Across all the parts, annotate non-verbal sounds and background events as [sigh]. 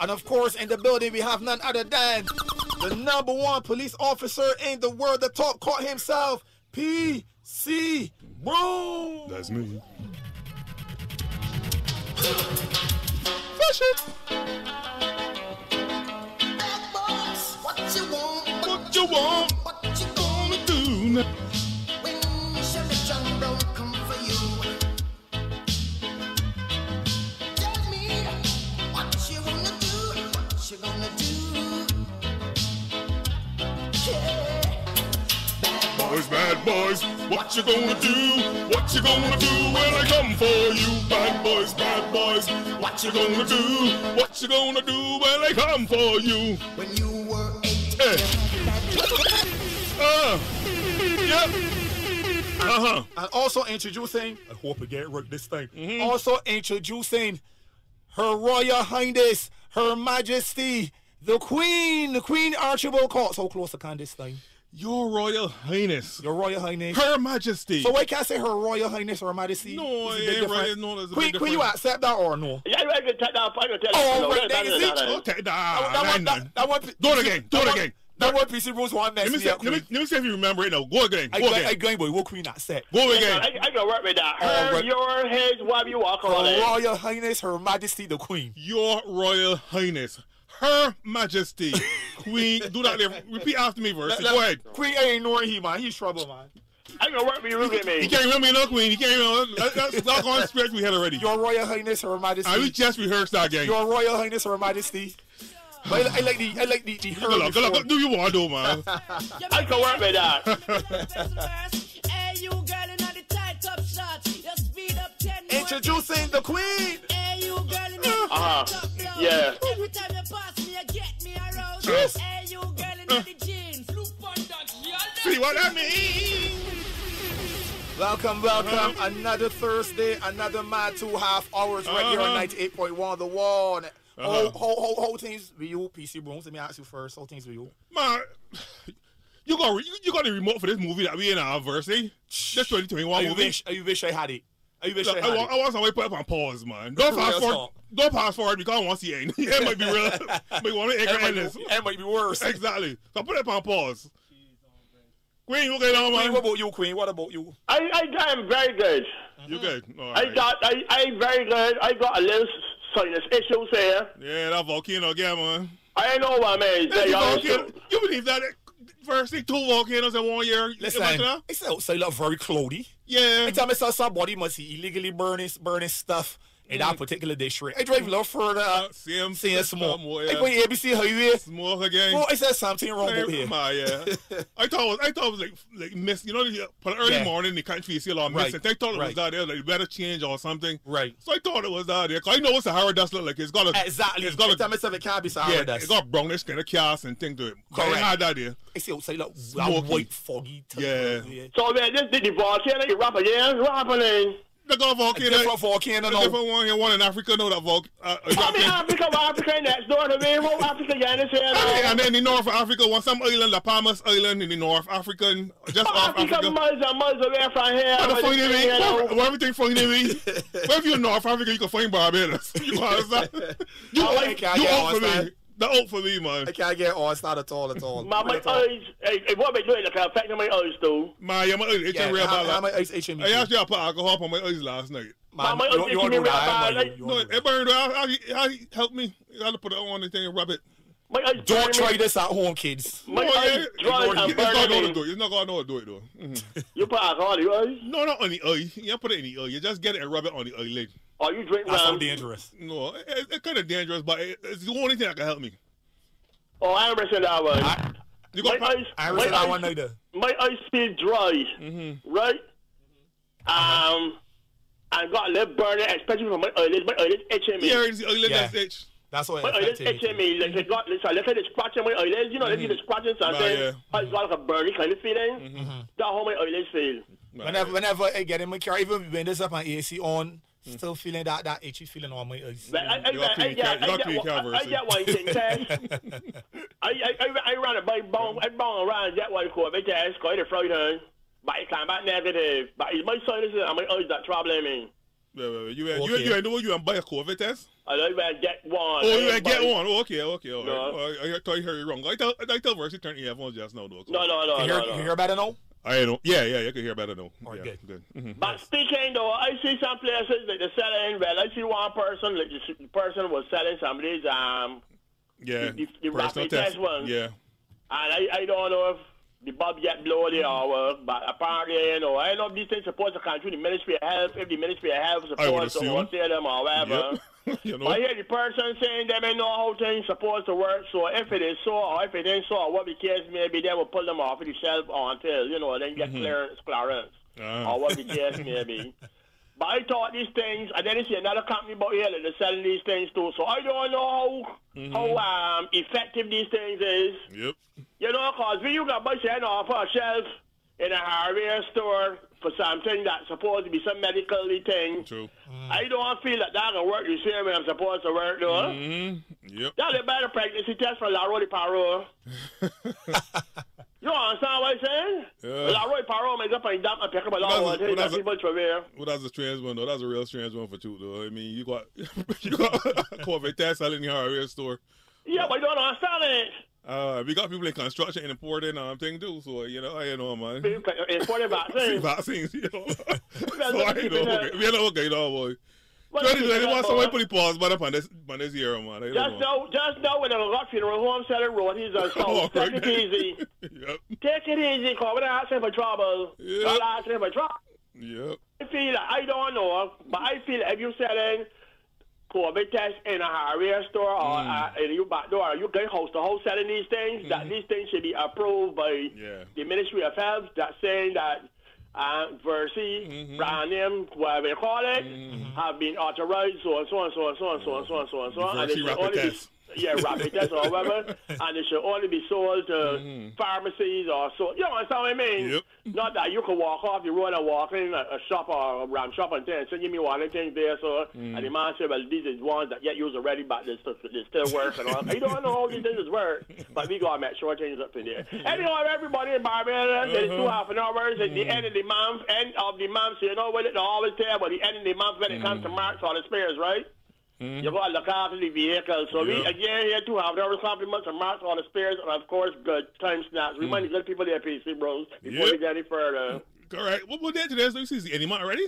And of course, in the building, we have none other than the number one police officer in the world, the top caught himself, PC Broom. That's me. Push it. What you want? What you want? What you gonna Do now. Boys, bad boys, what you gonna do? What you gonna do when I come for you? Bad boys, bad boys, what you gonna do? What you gonna do when I come for you? When you were eight, Hey. Uh, yep. Uh-huh. And also introducing, I hope I get it right this time. Also introducing Her Royal Highness, Her Majesty, the Queen, the Queen Archibald Court. So close to can this time. Your Royal Highness, Your Royal Highness. Her Majesty. so why can't I say Her Royal Highness or Her Majesty? No, Is it it big ain't right. No, there's a Queen, big Queen, you accept that or no? Yeah, I can take that. I can tell Oh, you. right, there you see. Oh, take That, eh? that. that, one, that, that one, Do it again. Do it again. That one PC Rose one mess Let me, me see, let, me, let me see if you remember it now. Go again. I, Go I, I again. going boy, what Queen not set? Go I, again. I can work with that. Um, Her, right. your head, whatever you walk on Her it. Royal Highness, Her Majesty, the Queen. Your Royal Highness, Her Majesty, [laughs] Queen. Do that there. Repeat after me, verse. Go ahead. Queen ain't ignoring he, man. He's trouble, man. I can work with you, look at He me. can't remember no Queen. He can't remember. That, that's not going to stretch we had already. Your Royal Highness, Her Majesty. I we just rehearsed that game. Your Royal Highness, Her Majesty. But I, I like the I like the the her Good luck. Good luck. Do you want to do, man? [laughs] I can work with that. [laughs] Hey, you girl in the tight top shots. You speed up 10 more. Introducing the Queen. Hey, you girl in the Uh-huh. top. Yeah. Every time you pass me, you get me aroused. Yes. Hey, you girl in the jeans. Look on that. See what that means? Welcome, welcome. Another Thursday, another mad two half hours right here on Uh-huh. 98.1 The One. How, Uh-huh. how, how, how things with you, PC Brooms? Let me ask you first. How things with you? Man, you got you, you got the remote for this movie that we in our verse, eh? This 2021 I movie. wish, I wish I had it. I wish Look, I I, had want, it. I want somebody put up on pause, man. Don't Real fast forward. talk. Don't pass forward because I want to see it. [laughs] it might be real. [laughs] might want to That end might, this. be, that might be worse. Exactly. So put it on pause. Queen, you good on, Queen, man? what about you, Queen? What about you? I, I am very good. You good? All I got, I, I very good. I got a little sinus issues here. Yeah, that volcano again, man. I know what man. mean. That's Say, the y'all, volcano. You believe that? First thing, two volcanoes in one year. You Listen, imagine that? it's outside look very cloudy. Yeah. Every time I saw somebody must be illegally burning burning stuff in that particular district. I drive a little further, uh, same. seeing smoke. More, I yeah. go to ABC Highway. Smoke again. Oh, I said something wrong Hey, out here. my, yeah. [laughs] I thought it was, I thought it was like like mist. You know, the- for the early Yeah. morning, the country you see a lot of mist. Right, I thought it right. was out there, like weather change or something. Right. So I thought it was out there. 'Cause I know what Sahara dust look like. It's got a Exactly. It's got Every a time I say it can't be Sahara yeah. dust. It's got brownish kind of cast and thing to it. But Correct. I had that there. I see outside look Smoky. white foggy. type Yeah. of- yeah. So, man, this did the volcano, you rap again? What happening? The got A volcano. different volcano a different one here, one in Africa. No, that volcano. Uh, I mean. Africa, Africa next door to me? What Africa again is here and then in North Africa, one some island, La Palmas Island in the North African, just off Africa Africa. miles and miles away from here. What the But fuck it's you mean? here now. Where, where everything fucking you mean? [laughs] Where if you're in North Africa, you can find Barbados. [laughs] You understand? You, out- I can't you get out for me. Understand. The out for me, man. I can't get on. It's not at all, at all. My, my Not at all. eyes, hey, hey, what am I doing? Like, I'm affecting my eyes, too. Man, yeah, my eyes itching Yeah, real how, how my eyes itching me? I actually I put alcohol on my eyes last night. Man, my eyes you, you itching want me to do real that? bad, I know like- you- you No, it burned. How, how, how he help me? You gotta put it on the thing and rub it. My eyes Don't try me. this at home, kids. My No, eyes yeah, dry it's and not gonna know burning to do it. It's not gonna know to do it though. Mhm. You put alcohol in your eyes? no, not on the eye. You don't put it in the eye. You just get it and rub it on the eyelid. Or you drink That's so dangerous. No, it, it's kind of dangerous, but it, it's the only thing that can help me. Oh, I understand that one. I, You My got eyes, I my was that eyes- one neither. my eyes feel dry, Mm-hmm. right? Um, I got a little burning, especially from my eyelids. My eyelids itching me. yeah, it's the eyelid Yeah. that's itch. That's what My eyelids affected itching me. Like, they got, like, so I look at the scratch on my eyelids. You know, mm-hmm. the scratching something. Right, yeah. I got like a burning kind of feeling. Mm-hmm. That's how my eyelids feel. Whenever, whenever I get in my car, even when this up and AC on, Hmm. still feeling that that itchy feeling on my eyes. But I, I, I, I, get, cal- you I, get, one- cal I, I verses. get one thing. [laughs] I, I, I, I ran a bike bone, I bone around that one COVID test, quite a Friday. But it came back negative. But it's my sinuses and my eyes that troubling me. Yeah, yeah, yeah. You, you, Okay. you, you know you and buy a COVID test? I don't even get one. Oh, you Everybody- might get one. Oh, okay, okay. All right. No. Well, I, I thought you heard you wrong. I tell, I tell Verse, turn the headphones just now, though. No, no, no, You no, hear, no. you hear better now? I don't. Yeah, yeah, you can hear better now. All right, yeah, good. Mhm. But speaking though, I see some places like they're selling. Well, I see one person, like the the person was selling somebody's um, Yeah, the- the personal rapid test. test one. Yeah. and I, I don't know if the bulb get blown there mm. or what, but apparently, you know, I know these things supposed to come through the Ministry of Health, if the Ministry of Health supposed to oversee them or whatever. Yep. [laughs] you know. I hear the person saying they may know how things supposed to work, so if it is so or if it ain't so, or what the case may be, they will pull them off of the shelf until, you know, then get mm-hmm. clearance, clearance, Ah. or what the case [laughs] may be. But I thought these things, and then you see another company about here that they're selling these things too, so I don't know how, how um, effective these things is. Yep. You know, cause when you got buy something off a shelf in a hardware store for something that's supposed to be some medical thing, True. I don't feel that that will work the same way I'm supposed to work, though. Mm-hmm. Yep. That's a better pregnancy test for Laroy Paro. [laughs] [laughs] you understand what I'm saying? Yeah. Laroy Paro makes up and dump and pick up a lot That's a- of that's that a- people travel. Well, that's a strange one, though. That's a real strange one for two, though. I mean, you got [laughs] you got [laughs] COVID test selling in your hardware store. Yeah, but you don't understand it. Uh, we got people in construction and importing um thing too. So you know, I know, man. It's for the See vaccine. vaccines, you know. [laughs] Well, so I know, okay. We know, okay, no boy. Well, Twenty keep it twenty up, one. boy. Somebody put the pause button on this on this year, man. Just know, just know when I got funeral home selling road, he's a [laughs] Oh, take right. it easy. [laughs] yep. Take it easy, cause we're not asking for trouble. Yeah. Not asking for trouble. Yep. I feel I don't know, but I feel if you're selling COVID test in a hardware store or Mm. uh, in your back door, you can host to host selling these things. That these things should be approved by. Yeah. the Ministry of Health. That saying that uh, Versi, Mm-hmm. brand name, whatever you call it, have been authorized, so and so and so and so and so and so and so and so. and Versi it should rapid only. Yeah, rapid test or whatever, and it should only be sold to pharmacies or so. You understand what I mean? Mm-hmm. Yep. Not that you can walk off the road and walk in a, a shop or a ram shop and say, so give me one of things there. So, Mm. and the man said, well, these is ones that get used already, but they still, still work and all. You don't know how these things work, but we got to make sure things up in there. Anyhow, everybody in Barbados, there's two half an hours at the end of the month, end of the month, so you know what it always tell, but the end of the month when it comes to March or the spares, right? You got to look after the vehicle. So we again here too have our compliments and marks on the spares and of course good time snacks. We might get people there, PC bros, before Yep. we get any further. Correct. What what day today? is? Let me see. Is Any month already?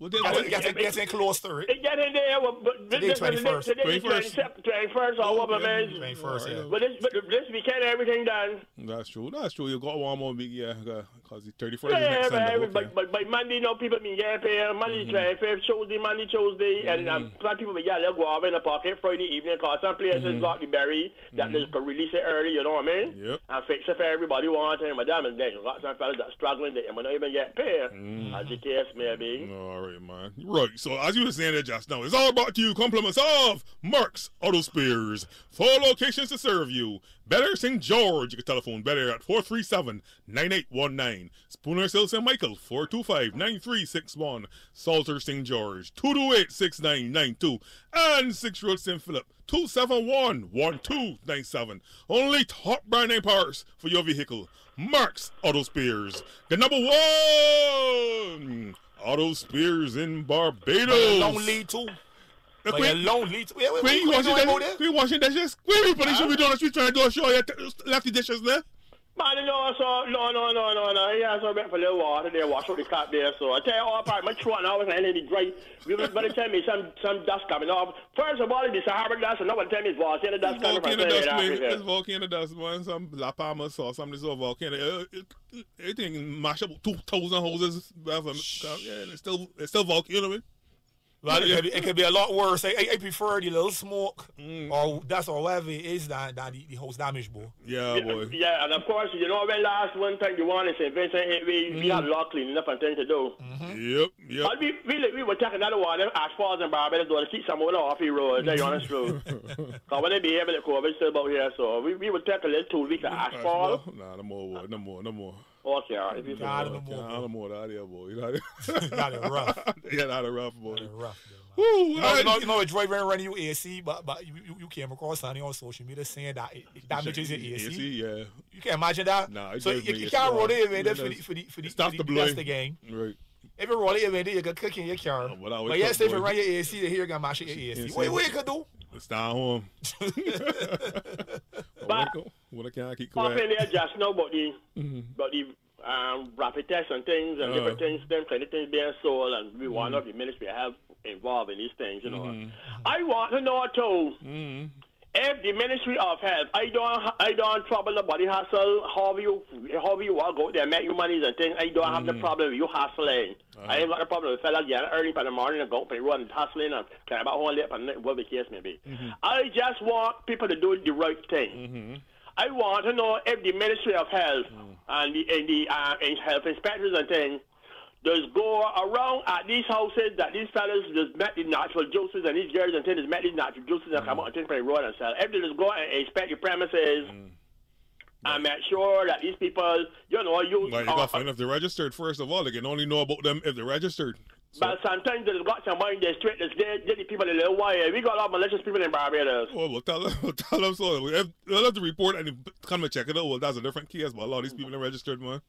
What day? Get What? in- get in- get in close to it. It get in there, well, but this Today, is 21st. today, 21st. 21st, 21st or whatever, man. 21st, yeah. But this, but this weekend, everything done. That's true. That's true. You got one more week, yeah, uh, because the thirty first is Yeah, next Sunday. but, Okay. but, but by Monday, you know, people been getting paid. Monday, mm-hmm. Tuesday, Monday, Tuesday, and um, mm. some people be getting go off in the pocket Friday evening because some places mm-hmm. got the berry that mm-hmm. they could release it early, you know what I mean? Yep. And fix it for everybody one time. Madam, and then got some fellas that struggling, they may not even get paid, mm. as the case may be. All right, man. Right. So as you were saying it just now, it's all brought to you compliments of Mark's Auto Spares. Four locations to serve you. Better St. George. You can telephone better at 437-9819. Spooner Hill St. Michael, 425-9361. Salter St. George, 228-6992. And 6 Road St. Philip, 271-1297. Only top brand name parts for your vehicle. Mark's Auto Spares. The number one Auto Spares in Barbados. Long lead too. The But Queen, lead too. Yeah, wait, Queen, you wait, washing wait, wait, Queen washing dishes? Queen, we putting should be doing? She trying to do a show. You left the dishes there. Man, you know, so, no, no, no, no, no. He has a bit for the water there, wash out the cap there. So I tell you all part, my throat now is dry. We was going tell me some, some dust coming off. First of all, it's a Sahara dust, and now one tell me it's volcano dust coming from dust. Africa. It's volcano dust, man. Some La Palma sauce, some of this other volcano. Uh, Everything mash up two thousand hoses. uh, from- Yeah, it's still it's still volcano, man. Well, it, could be, it could be a lot worse. I, I, I prefer the little smoke Mm. or that's or whatever it is that, that the, the house damage, boy. Yeah, Yeah, boy. yeah, and of course, you know, when last one time you want to say Vincent, hey, we, we had a lot cleaning up and things to do. Yep, yep. But we, we, we would take another one, asphalt and Barbados, to keep some of the off the road, tell you honest truth. Because when they be able to cover, it's still about here, so we, we would take a little two weeks of asphalt. Nah, no more, boy. No more, no more. Okay, all right. If you say God, so. no more, Nah, no boy. more out here, boy. You know [laughs] Got it rough. [laughs] yeah, not a rough boy. Got it rough, though, man. Woo, You know, you know, right. you know, a driver running your AC, but but you, you, you came across something on social media saying that it, it damages your AC. AC, yeah. You can imagine that. Nah, it so does you, you can't strong. roll it, man. Yeah, For the for the for the, Stop for the the, that's the gang. Right. If you roll it, even you can cook in your car. But I always But yes, if you run your AC, then here you can mash your AC. What yes. what you could do? It's down home. [laughs] But- what can I keep Pop in quiet? there just know about the about the um, rapid tests and things and Uh. different things, them kind of things being sold, and we want of the ministry have involved in these things. You know, I want to know too. If the Ministry of Health, I don't, I don't trouble the body hustle. However you, however you walk out there, make your money and things. I don't have the mm. problem with you hustling. I ain't got the problem with fellas getting early in the morning and going to run and hustling and care about home late and whatever the case may be. Mm-hmm. I just want people to do the right thing. Mm-hmm. I want to know if the Ministry of Health mm. and the, and the uh, and health inspectors and things just go around at these houses that these fellas just met the natural juices and these girls and things met these natural juices and come out and take the road and sell. If they just go and inspect the premises mm. and make sure that these people, you know, use. Like, you gotta find if they're registered first of all. They can only know about them if they're registered. So, but sometimes they've got some money in the street that's there, get the people a little wire. Eh? We got a lot of malicious people in Barbados. well, we'll tell them, [laughs] we'll tell them so. If they'll have to report and come and check it out, well, that's a different case. But a lot of these people are registered, man.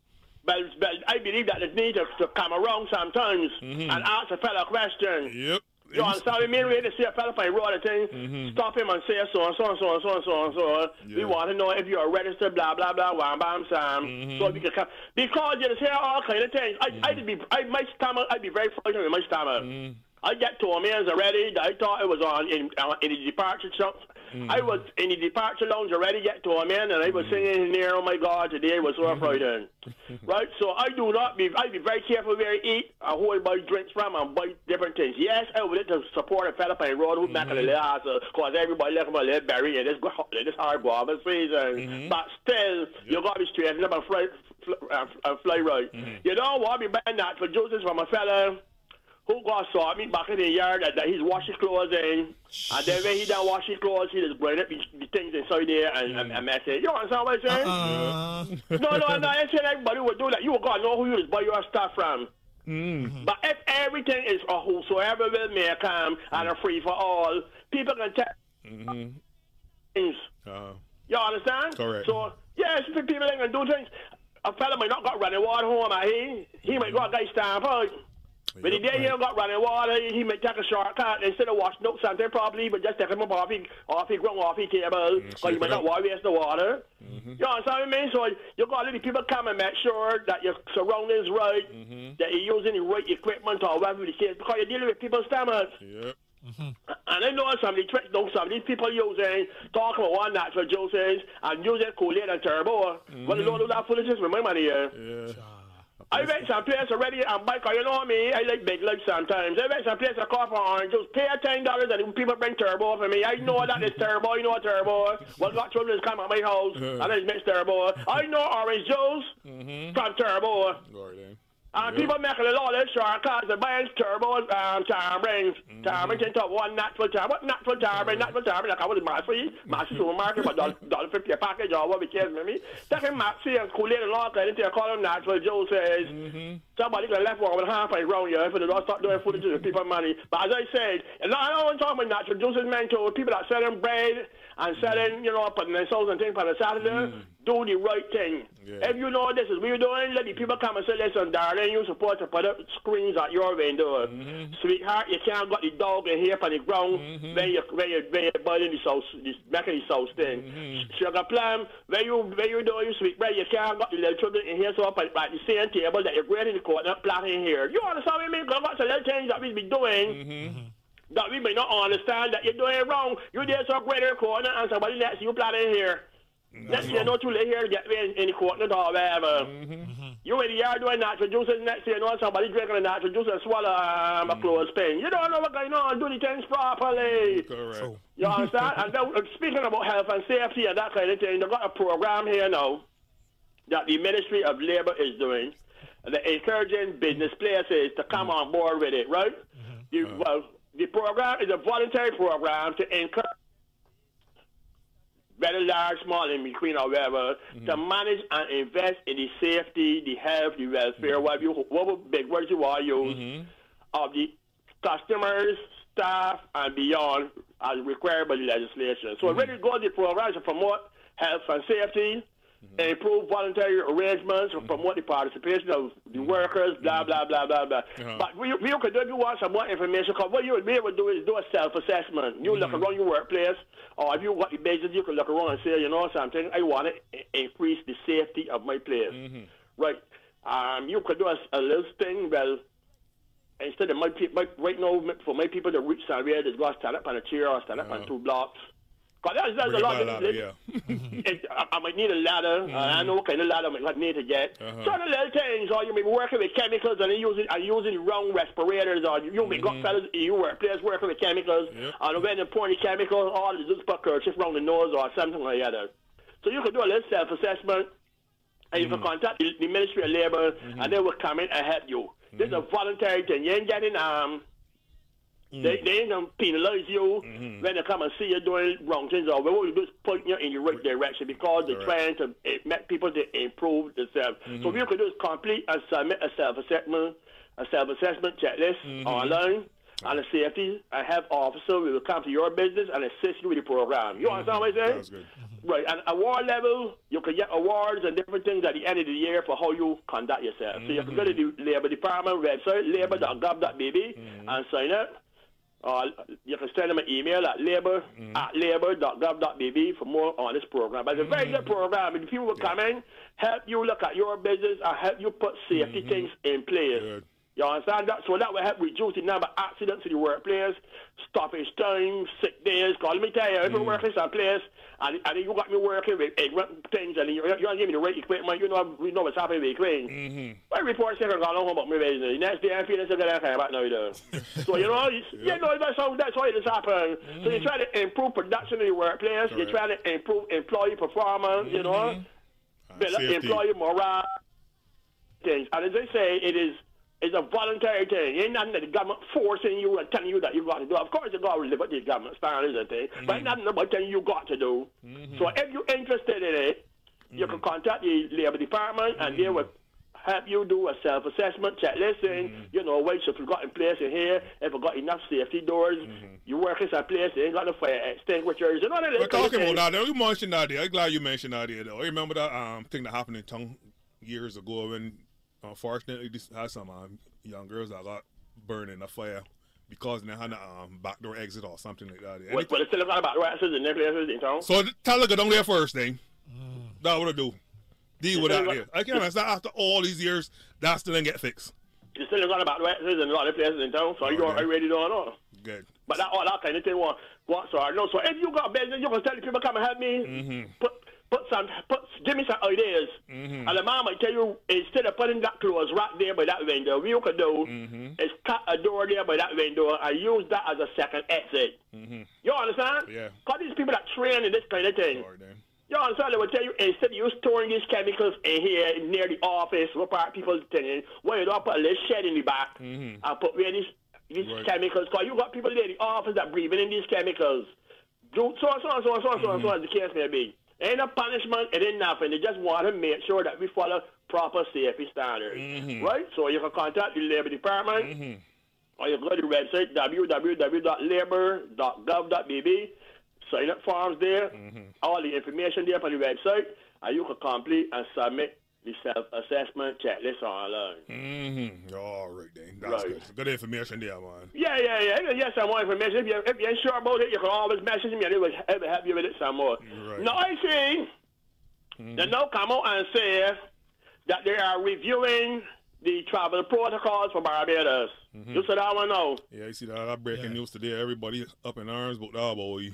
But, but I believe that they need to, to come around sometimes Mm-hmm. and ask a fellow question. Yep. You understand what I mean? We had to see a fella on the road thing, Mm-hmm. stop him and say so and so and so and so and so and so. We want to know if you're registered, blah blah blah, wham bam sam. Mm-hmm. So we can come because you just hear all kind of things. I I'd be I my stomach I'd be very frightened with my stomach. Mm-hmm. I get to a man's already. I thought it was on in uh, in the departure shop. Mm-hmm. I was in the departure lounge already. Get to a man and I was singing in there. Oh my God, today was so frightening. [laughs] right, so I do not be. I be very careful where I eat. I who I buy drinks from and buy different things. Yes, I would like to support a fella on the road who's Mm-hmm. little hustle because everybody left a little berry in this this hard guava season. Mm-hmm. But still, you got to be straight up and fly, fly, uh, uh, fly right. Mm-hmm. You don't want to be buying that for juices from a fella who got saw me back in the yard that, that he's wash his clothes in, and then when he done wash his clothes, he just bring up the, the things inside there and, and, and mess it. You understand what I'm saying? Uh, no, no, no, I saying everybody would do that. You gotta know who you buy your stuff from. But if everything is a whosoever will may come and a free for all, people can tell things. Uh, You understand? Correct. So, yes, people ain't gonna do things. A fella might not got running water home, and he, he might got a guy out. But the Yep, day he right. don't got running water, he might take a shortcut instead of washing up something properly, but just take him up off his, off his ground, off his table, because sweep he might it not up. want to waste the water. Mm-hmm. You understand what I mean? So you got to let people come and make sure that your surroundings right, Mm-hmm. that you're using the right equipment or whatever the case, because you're dealing with people's stomachs. yep. And I know some of the tricks, though, some of these people using, talking about one natural juices and using Kool-Aid and Turbo. Well, they don't do that foolishness with my money here. Yeah. I went some place already and bike, you know me, I like big legs sometimes. I went some place a call for orange juice, pay ten dollars and people bring turbo for me. I know that is turbo, you know turbo. What got is come at my house and it's mixed turbo. I know orange juice from turbo. Right, Ah, then. And people making a lot of shortcuts and buying turbo um, tamarins. Tamarins into one natural tar. What natural tamarin? Natural tamarin, like I was Massy, Massy [laughs] supermarket, but dollar dollar fifty a package or what we can, me. Taking Massey and Kool-Aid and all that into a column natural juices. Mm-hmm. Somebody can left one with half a round here if they don't start doing footage with people money. But as I said, and I don't want to talk about natural juices, man, to people that selling bread and selling, mm-hmm. you know, putting themselves and things on the Saturday, mm-hmm. Do the right thing. Yeah. If you know this is what you're doing, let the people come and say, listen, darling, you're supposed to put up screens at your window. Mm-hmm. Sweetheart, you can't got the dog in here on the ground mm-hmm. when you when you when you're building the sauce, this, making the sauce thing. Mm-hmm. Sugar plum, when you when you doing your sweet bread, you can't got the little children in here so up at, at the same table that you're grading the corner, plat in here. You understand what I mean? Because that's a little things that we be doing that we may not understand that you're doing it wrong. You there so great in the corner and somebody to you plant in here. Next thing mm-hmm. you know, too late here, get me in, in the corner or whatever. Mm-hmm. You in the yard doing natural juices, next thing you know, somebody drinking the natural juice and swallow um, a mm. clothespin. You don't know what's going on. Do the things properly. Correct. So, You understand? and then, uh, speaking about health and safety and that kind of thing, they've got a program here now that the Ministry of Labor is doing. And they're encouraging business places to come mm. on board with it, right? Mm-hmm. The, uh. well, the program is a voluntary program to encourage whether large, small, in between, or whatever, mm-hmm. to manage and invest in the safety, the health, the welfare, mm-hmm. whatever, you, whatever big words you want to use, mm-hmm. of the customers, staff, and beyond as required by the legislation. So, really, go the program to promote health and safety, improve voluntary arrangements, promote the participation of the workers, blah, blah, blah, blah, blah. Uh-huh. But we, we could do, if you want some more information, because what you would be able to do is do a self-assessment. You look around your workplace, or if you got the basis, you can look around and say, you know something, I want to increase the safety of my place. Right. Um, you could do a, a little thing, well, instead of my people, right now, for my people to reach somewhere, they've got to stand up on a chair or stand up on two blocks. There's, there's a Bring lot of ladder, yeah. [laughs] it, I, I might need a ladder. Uh, I know what kind of ladder I might need to get. Uh-huh. Little things, or you may be working with chemicals and you using and using wrong respirators, or you, you may got fellas in your workplace working with chemicals, Yep. and when they pouring the chemical, all they just put kerchief around the nose or something like that. So you can do a little self-assessment, and you can contact the, the Ministry of Labor, and they will come in and help you. This is a voluntary thing. You ain't getting um. Mm. They, they ain't gonna penalize you mm-hmm. when they come and see you doing wrong things or what we do is point you in the right direction because they're Correct. trying to eh, make people to improve themselves. So mm-hmm. what you can do is complete and submit a self-assessment, a self-assessment checklist mm-hmm. online on the safety and have officer will come to your business and assist you with the program. You understand what I'm saying? That's good. Right, and award level, you can get awards and different things at the end of the year for how you conduct yourself. So you can go to the Labor Department website, labor.gov.bb, and sign up. Uh, you can send them an email at labor mm. at labor.gov.bb for more on this program. But it's a very mm. good program. And people will come in, help you look at your business, and help you put safety mm-hmm. things in place. Good. You understand that? So that will help reduce the number of accidents in the workplace, stoppage time, sick days. Cause let me tell you, if you're mm. working someplace and, and you got me working with ignorant things and you, you don't give me the right equipment, you know you know what's happening with the equipment. Mm-hmm. My report said I got home about my business. The next day I'm feeling sick and I'm back now, you know. so you know, you, you know that's how that's how it it is happening. So you mm. try to improve production in the workplace. You try to improve employee performance. You know, mm-hmm. build up employee morale things. And as I say, it is it's a voluntary thing. It ain't nothing that the government forcing you and telling you that you got to do. Of course, you got to live with the government standards and things, but it's mm-hmm. nothing about telling you got to do. Mm-hmm. So if you're interested in it, you can mm-hmm. contact the Labor Department and they will help you do a self-assessment checklist and, you know, what you got in place in here, if you got enough safety doors, you work in some place, they ain't got no fire extinguishers, you know, that We're little kind of talking about that. You mentioned that there. I'm glad you mentioned that there, though. I remember that um thing that happened in Tongue years ago when, unfortunately, this has some um, young girls that got burned in a fire because they had a um, backdoor exit or something like that. Well, well, it's still got about rats in their places in town. So tell her go down there first, thing. That what I do. Deal with You that still there. I can't understand after all these years, that still didn't get fixed. You still got about rats in a lot of places in town, so you don't Okay. already don't know. Good. But that all that kind of thing was what so no. So if you got business, you can tell the people come and help me. Mm-hmm. Put put some put give me some ideas. Mm-hmm. And the mom might tell you instead of putting that clothes right there by that window, what you could do Mm-hmm. is cut a door there by that window and use that as a second exit. You understand? Mm-hmm. Yeah. Cause these people that train in this kind of thing. Then. You understand? They will tell you instead of you storing these chemicals in here near the office, what part people thinking, well, you don't put a little shed in the back and put where these these Right. chemicals. Because you got people there in the office that breathing in these chemicals. Do so and so and so and so and so and so as the case may be. Ain't a punishment, it ain't nothing. They just want to make sure that we follow proper safety standards. Mm-hmm. Right? So you can contact the Labor Department mm-hmm. or you can go to the website www.labor.gov.bb, sign up forms there, mm-hmm. all the information there on the website, and you can complete and submit the self-assessment checklist online. Mm-hmm. All right, then. That's Right. good. Good information there, man. Yeah, yeah, yeah. You get some more information, if, you, if you're sure about it, you can always message me and it will, help you with it some more. Right. Now, I see they now come out and say that they are reviewing the travel protocols for Barbados. You said that one now. Yeah, you see that, that breaking Yeah. news today. Everybody up in arms about that boy.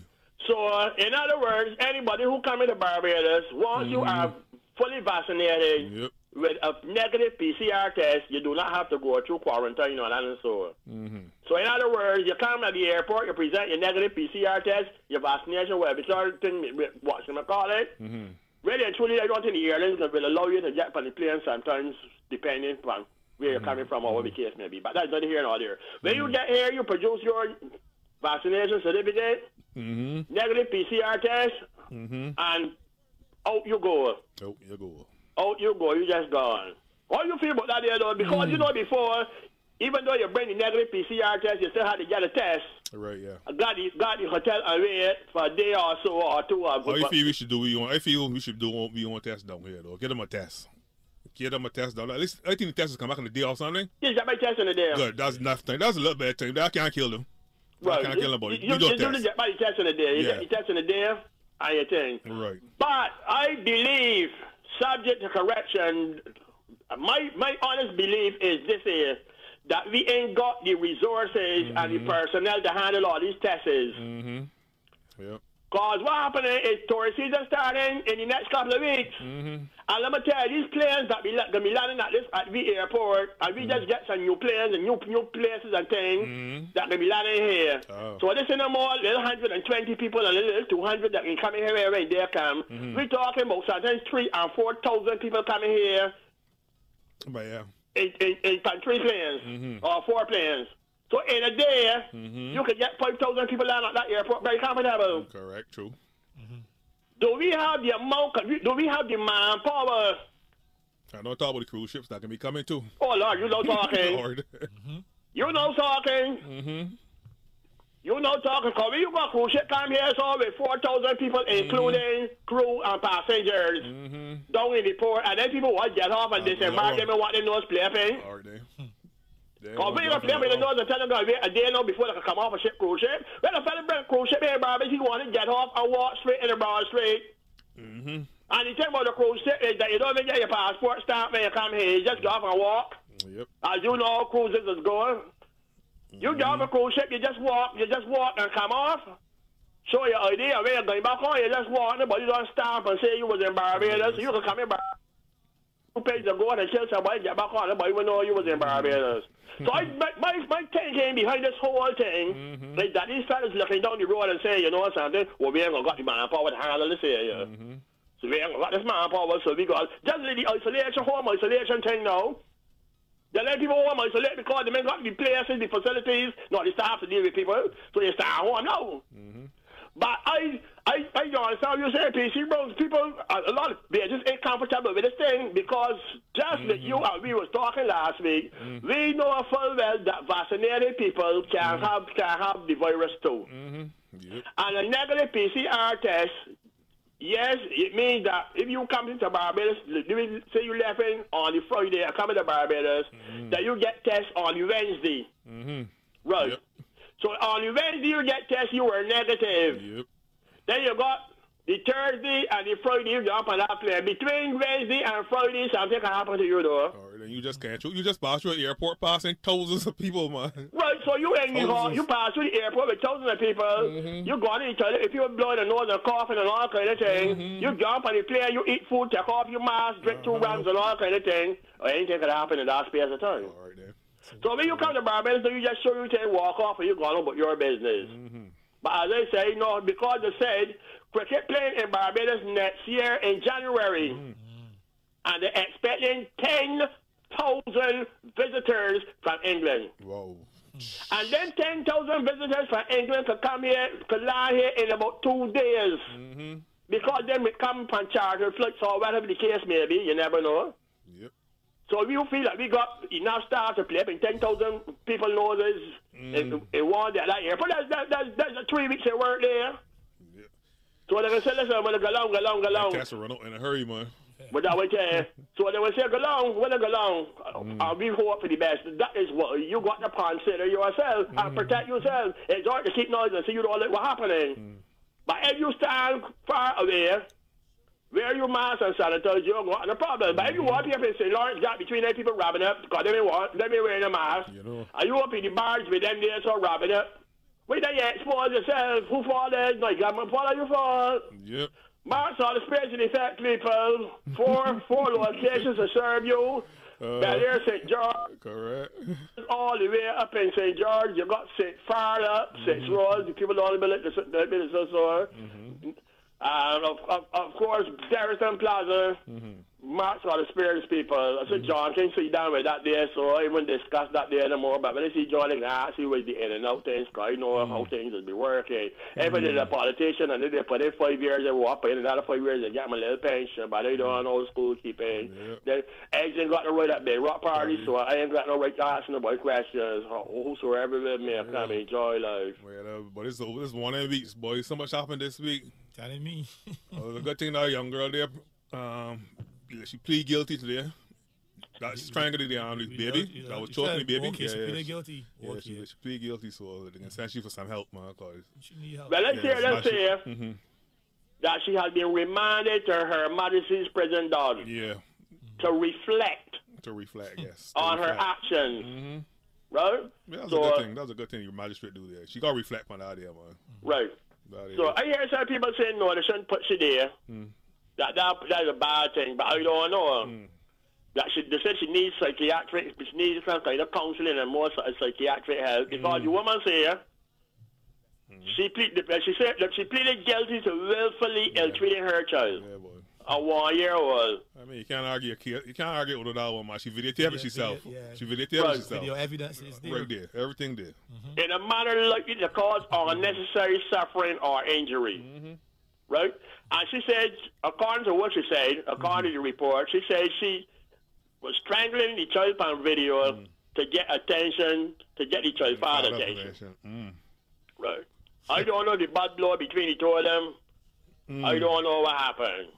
So, uh, in other words, anybody who come into Barbados, once you are fully vaccinated Yep. with a negative PCR test, you do not have to go through quarantine or nothing so. Mm-hmm. So, in other words, you come at the airport, you present your negative PCR test, your vaccination, whatever sort of thing, what you call it. Mm-hmm. Really and truly, I don't think the airlines will allow you to get on the plane sometimes, depending on where you're coming mm-hmm. from or what the case may be. But that's not here nor there. When you get here, you produce your vaccination certificate, Mm-hmm. negative PCR test, Mm-hmm. and out you go. Oh, you go. Out you go. You just gone. How you feel about that there, though? Because hmm. you know before, even though you bring the negative PCR test, you still had to get a test. Right, yeah. I got the got the hotel away for a day or so or two. Or What you feel we should do? We want, I feel we should do we want test down here though. Get them a test. Get them a test down. At least I think the test will come back in the day or something. Yes, got my test in the day. Good. That's nothing. That's a little bit of thing. That can't kill them. That can't kill nobody. You, You you, you do test. get my test in the day. You Yeah. get your test in the day, your thing. Right. But I believe, subject to correction, my my honest belief is this is that we ain't got the resources and the personnel to handle all these tests. Mm-hmm. Yep. Cause what happening is tourist season starting in the next couple of weeks. Mm-hmm. And let me tell you, these planes that be gonna be landing at this at the airport, and we just mm-hmm. get some new planes and new new places and things mm-hmm. that gonna be landing here. Oh. So this in the mall, little hundred and twenty people and a little two hundred that can come in here when they come. Mm-hmm. We're talking about sometimes three and four thousand people coming here But yeah. in, in, in three planes or four planes. So in a day, mm-hmm. you could get five thousand people land at that airport very comfortable. Mm-hmm. Correct. True. Mm-hmm. Do we have the amount? Do we have the manpower? I don't talk about the cruise ships that can be coming too. Oh Lord, you know [laughs] talking. Lord. You know talking. mm-hmm. You know talking. Cause when you got cruise ship come here, so with four thousand people, including crew and passengers, Mm-hmm. down in the port, and then people want to get off and disembark them and what they know is play eh? Are eh? they? They Cause want we don't play nothing with the nose and tell them to wait a day now before they can come off a ship cruise ship. When a fella bring cruise ship here, Barbie, he want to get off and walk straight in the broad straight. Mm-hmm. And the thing about the cruise ship is that you don't even get your passport stamp when you come here. You just go off and walk. Yep. As you know, cruises is going. You get off a cruise ship, you just walk, you just walk and come off. Show your idea when you're going back on, you just walk, but you don't stamp and say you was in Barbados. You can come in Barbados. You pay to go and kill somebody, get back on, you will know you was in Barbados. [laughs] So I, my, my, my thinking behind this whole thing mm-hmm. is that these fellas looking down the road and saying, you know what something, well, we ain't gonna got the manpower to handle this area. Mm-hmm. So we ain't gonna got this manpower, so we got just the isolation, home isolation thing now. They let people home isolate because they ain't got the places, the facilities, not the staff to deal with people. So they stay at home now. Mm-hmm. But I, I, I what you're saying, PC Bros. People, a, lot of they just ain't comfortable with this thing because just like you and we was talking last week, we know full well that vaccinated people can have can have the virus too. Mm-hmm. Yep. And a negative PCR test, yes, it means that if you come into Barbados, say you left in on the Friday and come into Barbados, that you get test on the Wednesday. Mm-hmm. Right. Yep. So on the Wednesday you get test, you were negative. Yep. Then you got the Thursday and the Friday you jump on that plane. Between Wednesday and Friday, something can happen to you though. All right, then you just can't. You just pass through an airport passing thousands of people, man. Right, so you in the you pass through the airport with thousands of people. Mm-hmm. You go on each other. If you're blowing the nose and coughing and all kind of thing, Mm-hmm. you jump on the plane, you eat food, take off your mask, drink two Uh-huh. rounds and all kind of thing. Or anything can happen in that space of time. All right, then. So when you come to Barbados, do you just show you take walk off and you go on about your business. Mm-hmm. But as I say, no, because they said cricket playing in Barbados next year in January, Mm-hmm. and they're expecting ten thousand visitors from England. Whoa. And then 10,000 visitors from England could come here, could land here in about two days. Mm-hmm. Because them would come from charter flights or whatever the case may be, you never know. So we feel like we got enough staff to play up in 10,000 people noses in, in one day at that airport. That's, that, that's, that's a three weeks of work there. Yep. So they can say, listen, when they go long, go long, go long. Tess will run out in a hurry, man. But that way, uh, so they will say, go long, when they go long, uh, we hope for the best. That is what you got to consider yourself and protect yourself. It's hard to keep noise and see you don't let what happening. But if you stand far away, wear your mask and sanitize, you don't got no problem. But if you walk up in St. Lawrence got between them people robbing up, because they may want, they may wearing a mask, You know. and you up in the bars with them there, so robbing up. Wait till you expose yourself. Who fault is? No, government fault or your fault. Yep. Marks on the spiritual effect, people. Four, [laughs] four locations to serve you. Uh, Belleair, St. George, Correct. all the way up in St. George. You got St. Far up, St. Rose. The people don't believe the the bit so so. And of, of, of course, Darrison Plaza. Mark's got experienced people. I said, mm-hmm. John, can you sit down with that there? So I wouldn't discuss that there anymore. But when I see John, I ask you with the in and out things, I know mm-hmm. how things will be working. If I did a politician and they put in five years, they walk in another five years and get my little pension. But they don't mm-hmm. old school keeping. Then eggs ain't got no right at big rock party, so I ain't got no right to ask nobody questions. Whosoever with me, I come enjoy life. Well, uh, but it's, it's one of the weeks, boy. So much happened this week. Telling me. Uh, the good thing that young girl there, um, she plead guilty today. That she's trying to get the this baby. Yeah, That was you choking the said, baby. Okay, yeah, she yeah, pleaded guilty. Yeah, okay. she, she plead guilty, so they can send you for some help, man. Cause She need help. Well, let's Yeah, hear, let's smash hear it. Mhm. that she has been remanded to her Majesty's prison dog yeah, to reflect to reflect, yes. [laughs] to on her reflect. actions, Mhm. right? Yeah, that was So, a uh, good thing. That was a good thing your magistrate do there. She got to reflect on that idea, man. Right. That. So I hear some people saying no, they shouldn't put she there. That, that that's a bad thing, but I don't know. That she, they said she needs psychiatric, she needs some kind of counseling and more psy- psychiatric help. Because the woman say she pleaded, she said that she pleaded guilty to willfully ill-treating her child, yeah, boy. a one-year-old. I mean, you can't argue. You can't argue with that one, man. She videotaped it Yeah, herself. video- yeah. She videotaped Right. it herself. Video evidence is there. Right there, everything there. Mm-hmm. in a manner likely to cause unnecessary suffering or injury. Mm-hmm. Right? And she said, according to what she said, according to the report, she said she was strangling the child on video mm. to get attention, to get the child father Father attention. possession. Mm. Right. I don't know the bad blood between the two of them. I mm. don't know what happened.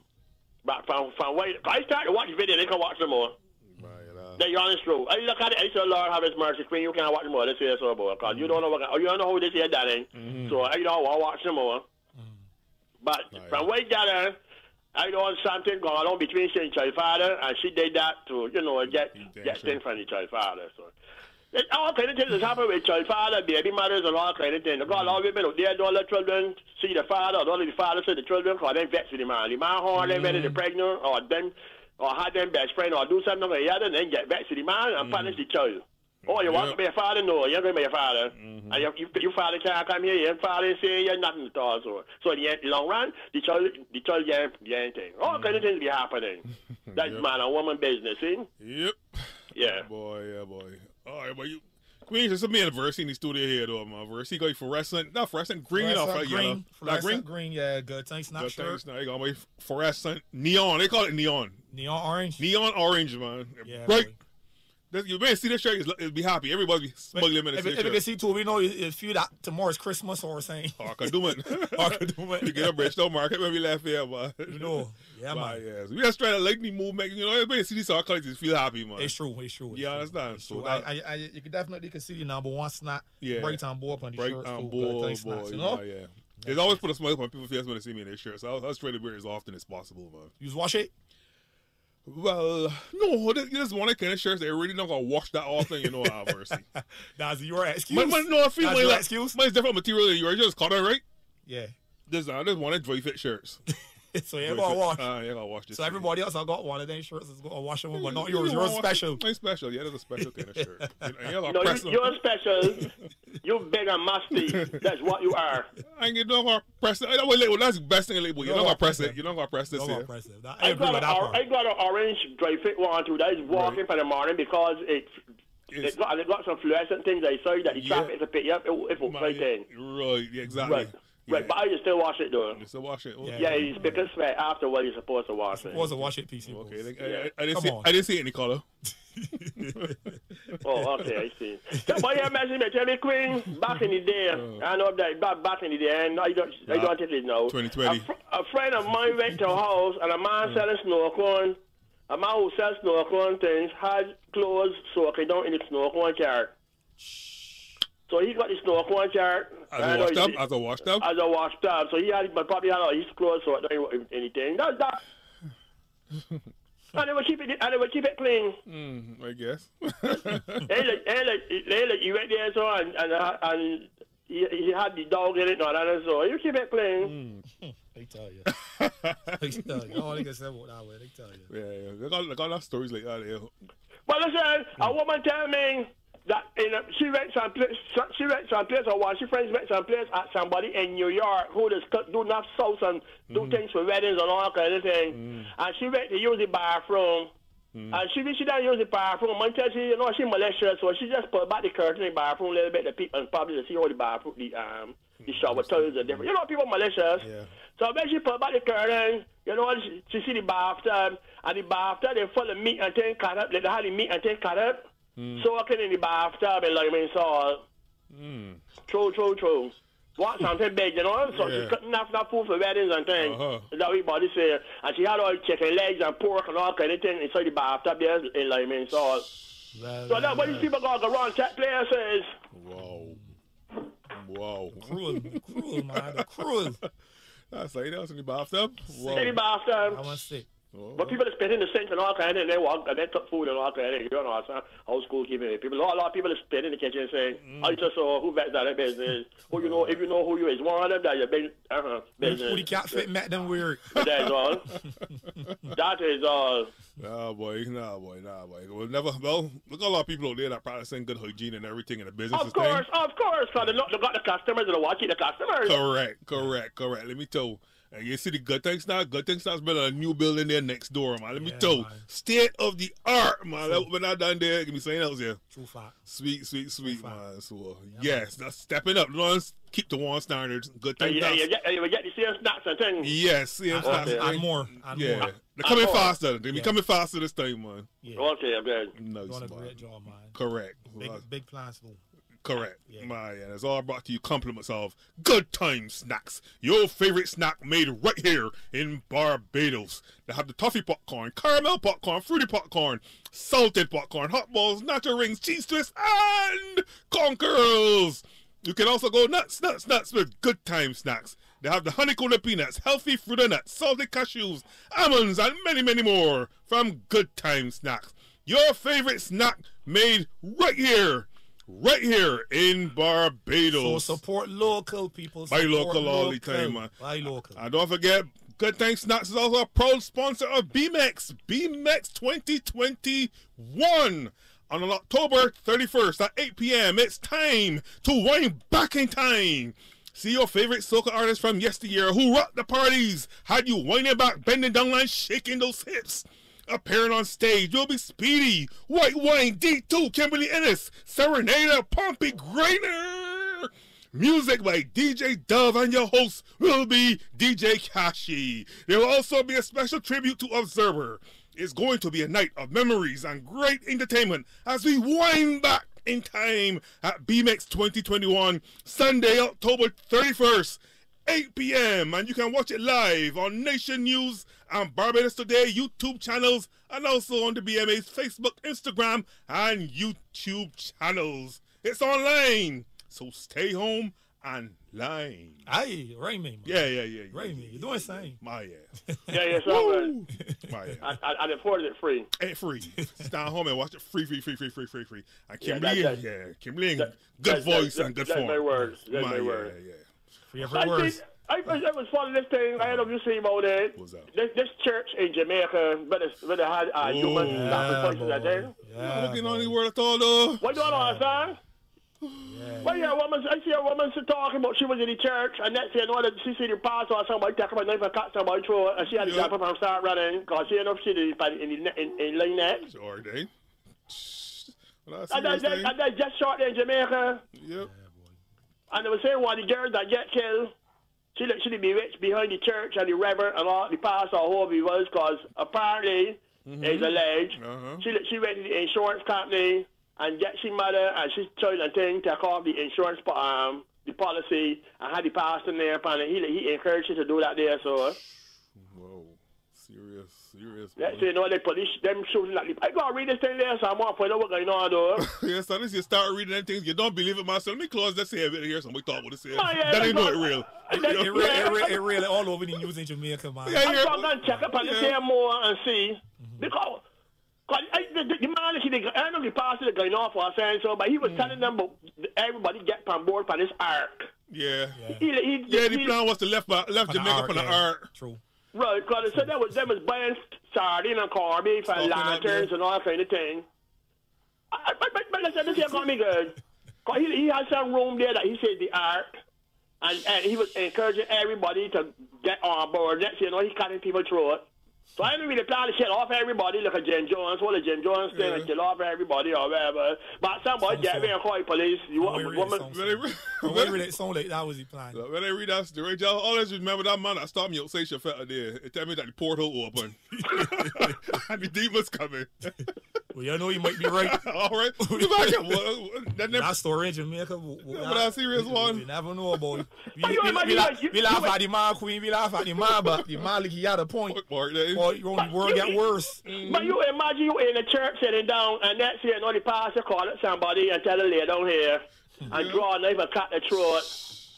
But from, from what I start to watch the video, they can watch some more. Right, uh, The honest truth. I look at it, I say, Lord have his mercy, Queen, you can't watch more. Let's hear so about because you don't know what, you don't know who this here done. Mm-hmm. So I don't want to watch some more. But Right. from I gather, I know something going on between she and child father, and she did that to, you know, get get things from the child father. So all kind of things that happen with child father, baby mothers, and all things. Because a lot of women out there don't let children see the father, or don't let the father see the children, because they vex with the man. The man horn them ready to pregnant, or them, or had them best friend, or do something like that, and then get vexed with the man and punish the child. Oh, you want Yeah. to be a father? No, you're going to be a father. And you, you, your father can't come here. Your father say you're nothing at all. So, so in the long run, the child, the child get get anything. All kind of things be happening. That's Yep. man and woman business, see? Yep. Yeah. Oh, boy, yeah, boy. All right, but you. Queen, there's some man verse in the studio here, though, man. Verse. He got fluorescent, not fluorescent, green, off like yellow. green, Not green. green, yeah, good. Thanks, not Good sure. things. Now you got my fluorescent neon. They call it neon. Neon orange. Neon orange, man. Yeah, right. This, you man see this shirt, you'll be happy. Everybody be smuggling him in If, the if, you can see too, we know if you feel that tomorrow's Christmas or saying. Oh, I can do it. [laughs] I can do it. [laughs] You get a bridge, don't market when we laugh here, man. You know, yeah, But, man. yes. We just try to like the movement. You know, everybody see these our colors, feel happy, man. It's true. It's true. It's You true. understand? It's So true. that- I, I, I, you can definitely can see the number one snap. Yeah. Bright on board on the Break shirts. on too, good. board, boy. you know? yeah, yeah. It's always put a smile on people's face when they see me in their shirts. So I, I was trying to wear it as often as possible, man. You just wash it. Well, no, this- this one kind of shirts they really not gonna wash that often, you know. Mercy. That's your excuse. But, but no, I feel That's like your like, excuse. mine's different material than yours. Just cotton, right? Yeah. This uh, this one is dry fit shirts. [laughs] [laughs] so you gotta wash. Uh, you gotta wash this. so everybody else, I got one of them shirts. Is gonna wash them, but not You yours. know, Yours wash- special. Mine's special. Yeah, there's a special kind of shirt. [laughs] You, know, you gotta No, press you, them. you're special. [laughs] you big and musty. That's what you are. I ain't not gonna press it. That way, label. That's the best thing, label. You're No, not gonna I'll press press it. it. You're not gonna press this Don't here. press it. I I got, with or. I got an orange dry fit one too. That is walking for the morning because it It's- it got, it got some fluorescent things outside that the Yeah. traffic to pick you up. It, it will My- right in. Right, yeah, exactly. Right. Yeah. Right, but I just still wash it though. Just to wash it. Okay. Yeah. Yeah, you pick a sweat after what you're supposed to wash it. Was a wash it PC. Okay, boys. I, I, I didn't Come see. on. I didn't see any color. Oh, okay, I see. Somebody here message me, tell me, Queen, back in the day, [laughs] I know that back, back in the day, and I don't, I Uh, don't think it now. 2020. A, fr- a friend of mine went to a house, and a man selling snow corn, a man who sells snow corn things, had clothes soaking down in the snow corn cart. So he got his snow corn cart. As I a know washed he- up, as a washed up. as a wash tub. So he had, but probably had all his clothes soaked down in anything. That's that. and they would keep it, and they would keep it clean. Mm, I guess. [laughs] Hey, like, hey, like, hey, like, you went there, so, and, and, uh, and he, he had the dog in it and all that, so you keep it clean. [laughs] They tell you. [laughs] They tell you. All they can say about that way. They tell you. yeah, yeah. They got, they got a lot of stories like that. Yeah. But listen, a woman tell me that you uh, know, she went someplace. She went someplace, or one she friends went someplace at somebody in New York who cut- do enough sauce and do mm. things for weddings and all kind of thing. Mm. And she went to use the bathroom. Mm. And she she didn't use the bathroom until she you know she malicious, so she just put back the curtain in the bathroom a little bit. The people and probably to see how the bathroom the um the shower toilets are different. You know people malicious. Yeah. So when she put back the curtain, you know, she, she see the bathtub, and the bathtub they full of meat and things cut up. They had the meat and things cut up. Soaking in the bathtub and like, I mean, salt. Uh, true, true, true. Want [laughs] something big, you know? So Yeah. she's cutting off enough food for weddings and things. Uh-huh. That's what everybody say. And she had all chicken legs and pork and all kind of things inside the bathtub there in like, I mean, salt. Well, So uh, that's why these people gonna go around check places. Wow. Wow. cruel, cruel, man. The cruel. That's like that was in the bathtub. In the bathtub. I want to say. But people that spit in the sink and all kind of they walk and they took food and all kind of thing. You know, it's old school keeping it. People, a lot, a lot of people that spit in the kitchen saying, I just saw who vets that business. Who you know, if you know who you is, one of them that you been, uh-huh, business. Who the cat fit met them weird. [laughs] That's [laughs] all. that is all. Nah, boy. Nah, boy. Nah, boy. Well, never. Well, look at a lot of people out there that practicing good hygiene and everything in the business. Of course, of course, because they, look- they got the customers and they watch it, the customers. Correct, correct, correct. Let me tell you. And you see the good things now? Good things now's building a new building there next door, man. Let me Yeah, tell you. man. State of the art, man. That, when I done there, give me something else here. True fact. Sweet, sweet, sweet, fact. man. So, uh, yes, that's stepping up. Let's keep the one standards. Good And things. you, and you, that's- get, you get the same snacks and things. Yes, yes, And, that's and, right. and more. And Yeah, more. they're coming more. faster. They're Yeah. coming faster this time, man. Yeah. Okay, I'm good. Nice, Doing a man. great job, man. Correct. Big, Well, big plans, though. Correct. Yeah. My, yeah, it's all brought to you compliments of Good Time Snacks, your favorite snack made right here in Barbados. They have the toffee popcorn, caramel popcorn, fruity popcorn, salted popcorn, hot balls, nacho rings, cheese twists, and corn curls. You can also go nuts, nuts, nuts with Good Time Snacks. They have the honey honeycomb peanuts, healthy fruit and nuts, salted cashews, almonds, and many, many more from Good Time Snacks. Your favorite snack made right here right here in So Barbados. support local people. Buy support local all the time, man. Buy local. and don't forget, Good Time Snacks is also a proud sponsor of BMX, BMX 2021. On October 31st at 8 p.m., it's time to wind back in time. See your favorite soca artists from yesteryear who rocked the parties, had you winding back, bending down, and shaking those hips. Appearing on stage, you'll be Speedy, White Wine, D2, Kimberly Ennis, Serenada, Pompey Grainer. Music by DJ Dove and your host will be DJ Kashi. There will also be a special tribute to Observer. It's going to be a night of memories and great entertainment as we wind back in time at BMX 2021, Sunday, October 31st. 8 p.m. and you can watch it live on Nation News and Barbados Today YouTube channels and also on the BMA's Facebook, Instagram, and YouTube channels. It's online, so stay home and line. Aye, Raymond. man. Yeah, yeah, yeah. yeah Raymond, you're doing same. My [laughs] yeah. Yeah, yeah, so Woo! My yeah. I, I, I afforded it free. Ain't free. Stay home and watch it free, free, free, free, free, free, free. And Yeah, Kimberly, that- yeah, that- Kimberly, that- good that- voice that- and good that's form. my words. That's my yeah, words. yeah. For every I words. think I, I, I was following this thing. I don't know if you see about it. What's that? This, this church in Jamaica, but it's, but it had uh, human Oh, sacrifices. I think. Not Yeah, looking on the word at all, though. What you don't understand? Yeah. Well, yeah, a woman, I see a woman talking about she was in the church, and next thing you know, she see the pastor or somebody take up a knife and cut somebody throat, and she had to Yeah. jump up and start running, because she ended up sitting in, in, in, in line next. Or they. Well, And that, serious that, thing. just short there in Jamaica, Yep. and they were saying one of the girls that get killed, she like she be rich behind the church and the reverend and all the pastor or whoever he was, because apparently it's alleged Uh-huh. she she went to the insurance company and get she mother and she told and thing take off the insurance um the policy and had the pastor there upon it. He he encouraged her to do that there. So Whoa. Serious, serious. that's boy. you know the police them shooting like I gotta read this thing there, so I'm gonna find out what's going on though. [laughs] yeah, son, as you start reading them things, you don't believe it myself. Let me close this here, bit here, somebody thought what it said. Oh, yeah, that ain't know that's [laughs] it real. That- It, You know? it, it really all over the news in Jamaica, man. Yeah, I'm yeah. gonna check up on the Yeah. same more and see because. Cause I, the, the, the man, he, the, I know the pastor that going off was saying so, but he was mm. telling them, but everybody get on board for this ark. Yeah. Yeah. He, he, Yeah, the he- plan was to left, uh, left Jamaica ark, on the yeah. art. True. Right, because so that was them was buying sardine and corned beef and Stuff in that lanterns and all kind of thing. I- But, but, but listen, this here got me good. 'Cause he, he had some room there that he said the art. And, and he was encouraging everybody to get on board. Next, you know, he cutting people through it. So I didn't really plan to kill off everybody like a Jim Jones, what a Jim Jones thing, and kill off everybody or whatever. But somebody get me and call the police. You want Wait, wait, woman? When they, re- But wait, wait, it sound like that was the plan. when they read that story, y'all always remember that man that stopped me outside Chefette there. It tell me that the portal open. [laughs] and the demons coming. [laughs] Well, y'all know you might be right. [laughs] All right. You back up. Well, That never, That story in Jamaica. w- w- but that serious we, one. We never know about [laughs] it. We, But you we, imagine we, like laugh, you- we laugh you- at the man queen, we laugh at the man, but the man like he had a point. Mark, they- Or your only word get worse. Mm. But you imagine you in the church sitting down, and next thing you know, the pastor call it somebody and tell her lay down here and draw a knife and cut the throat.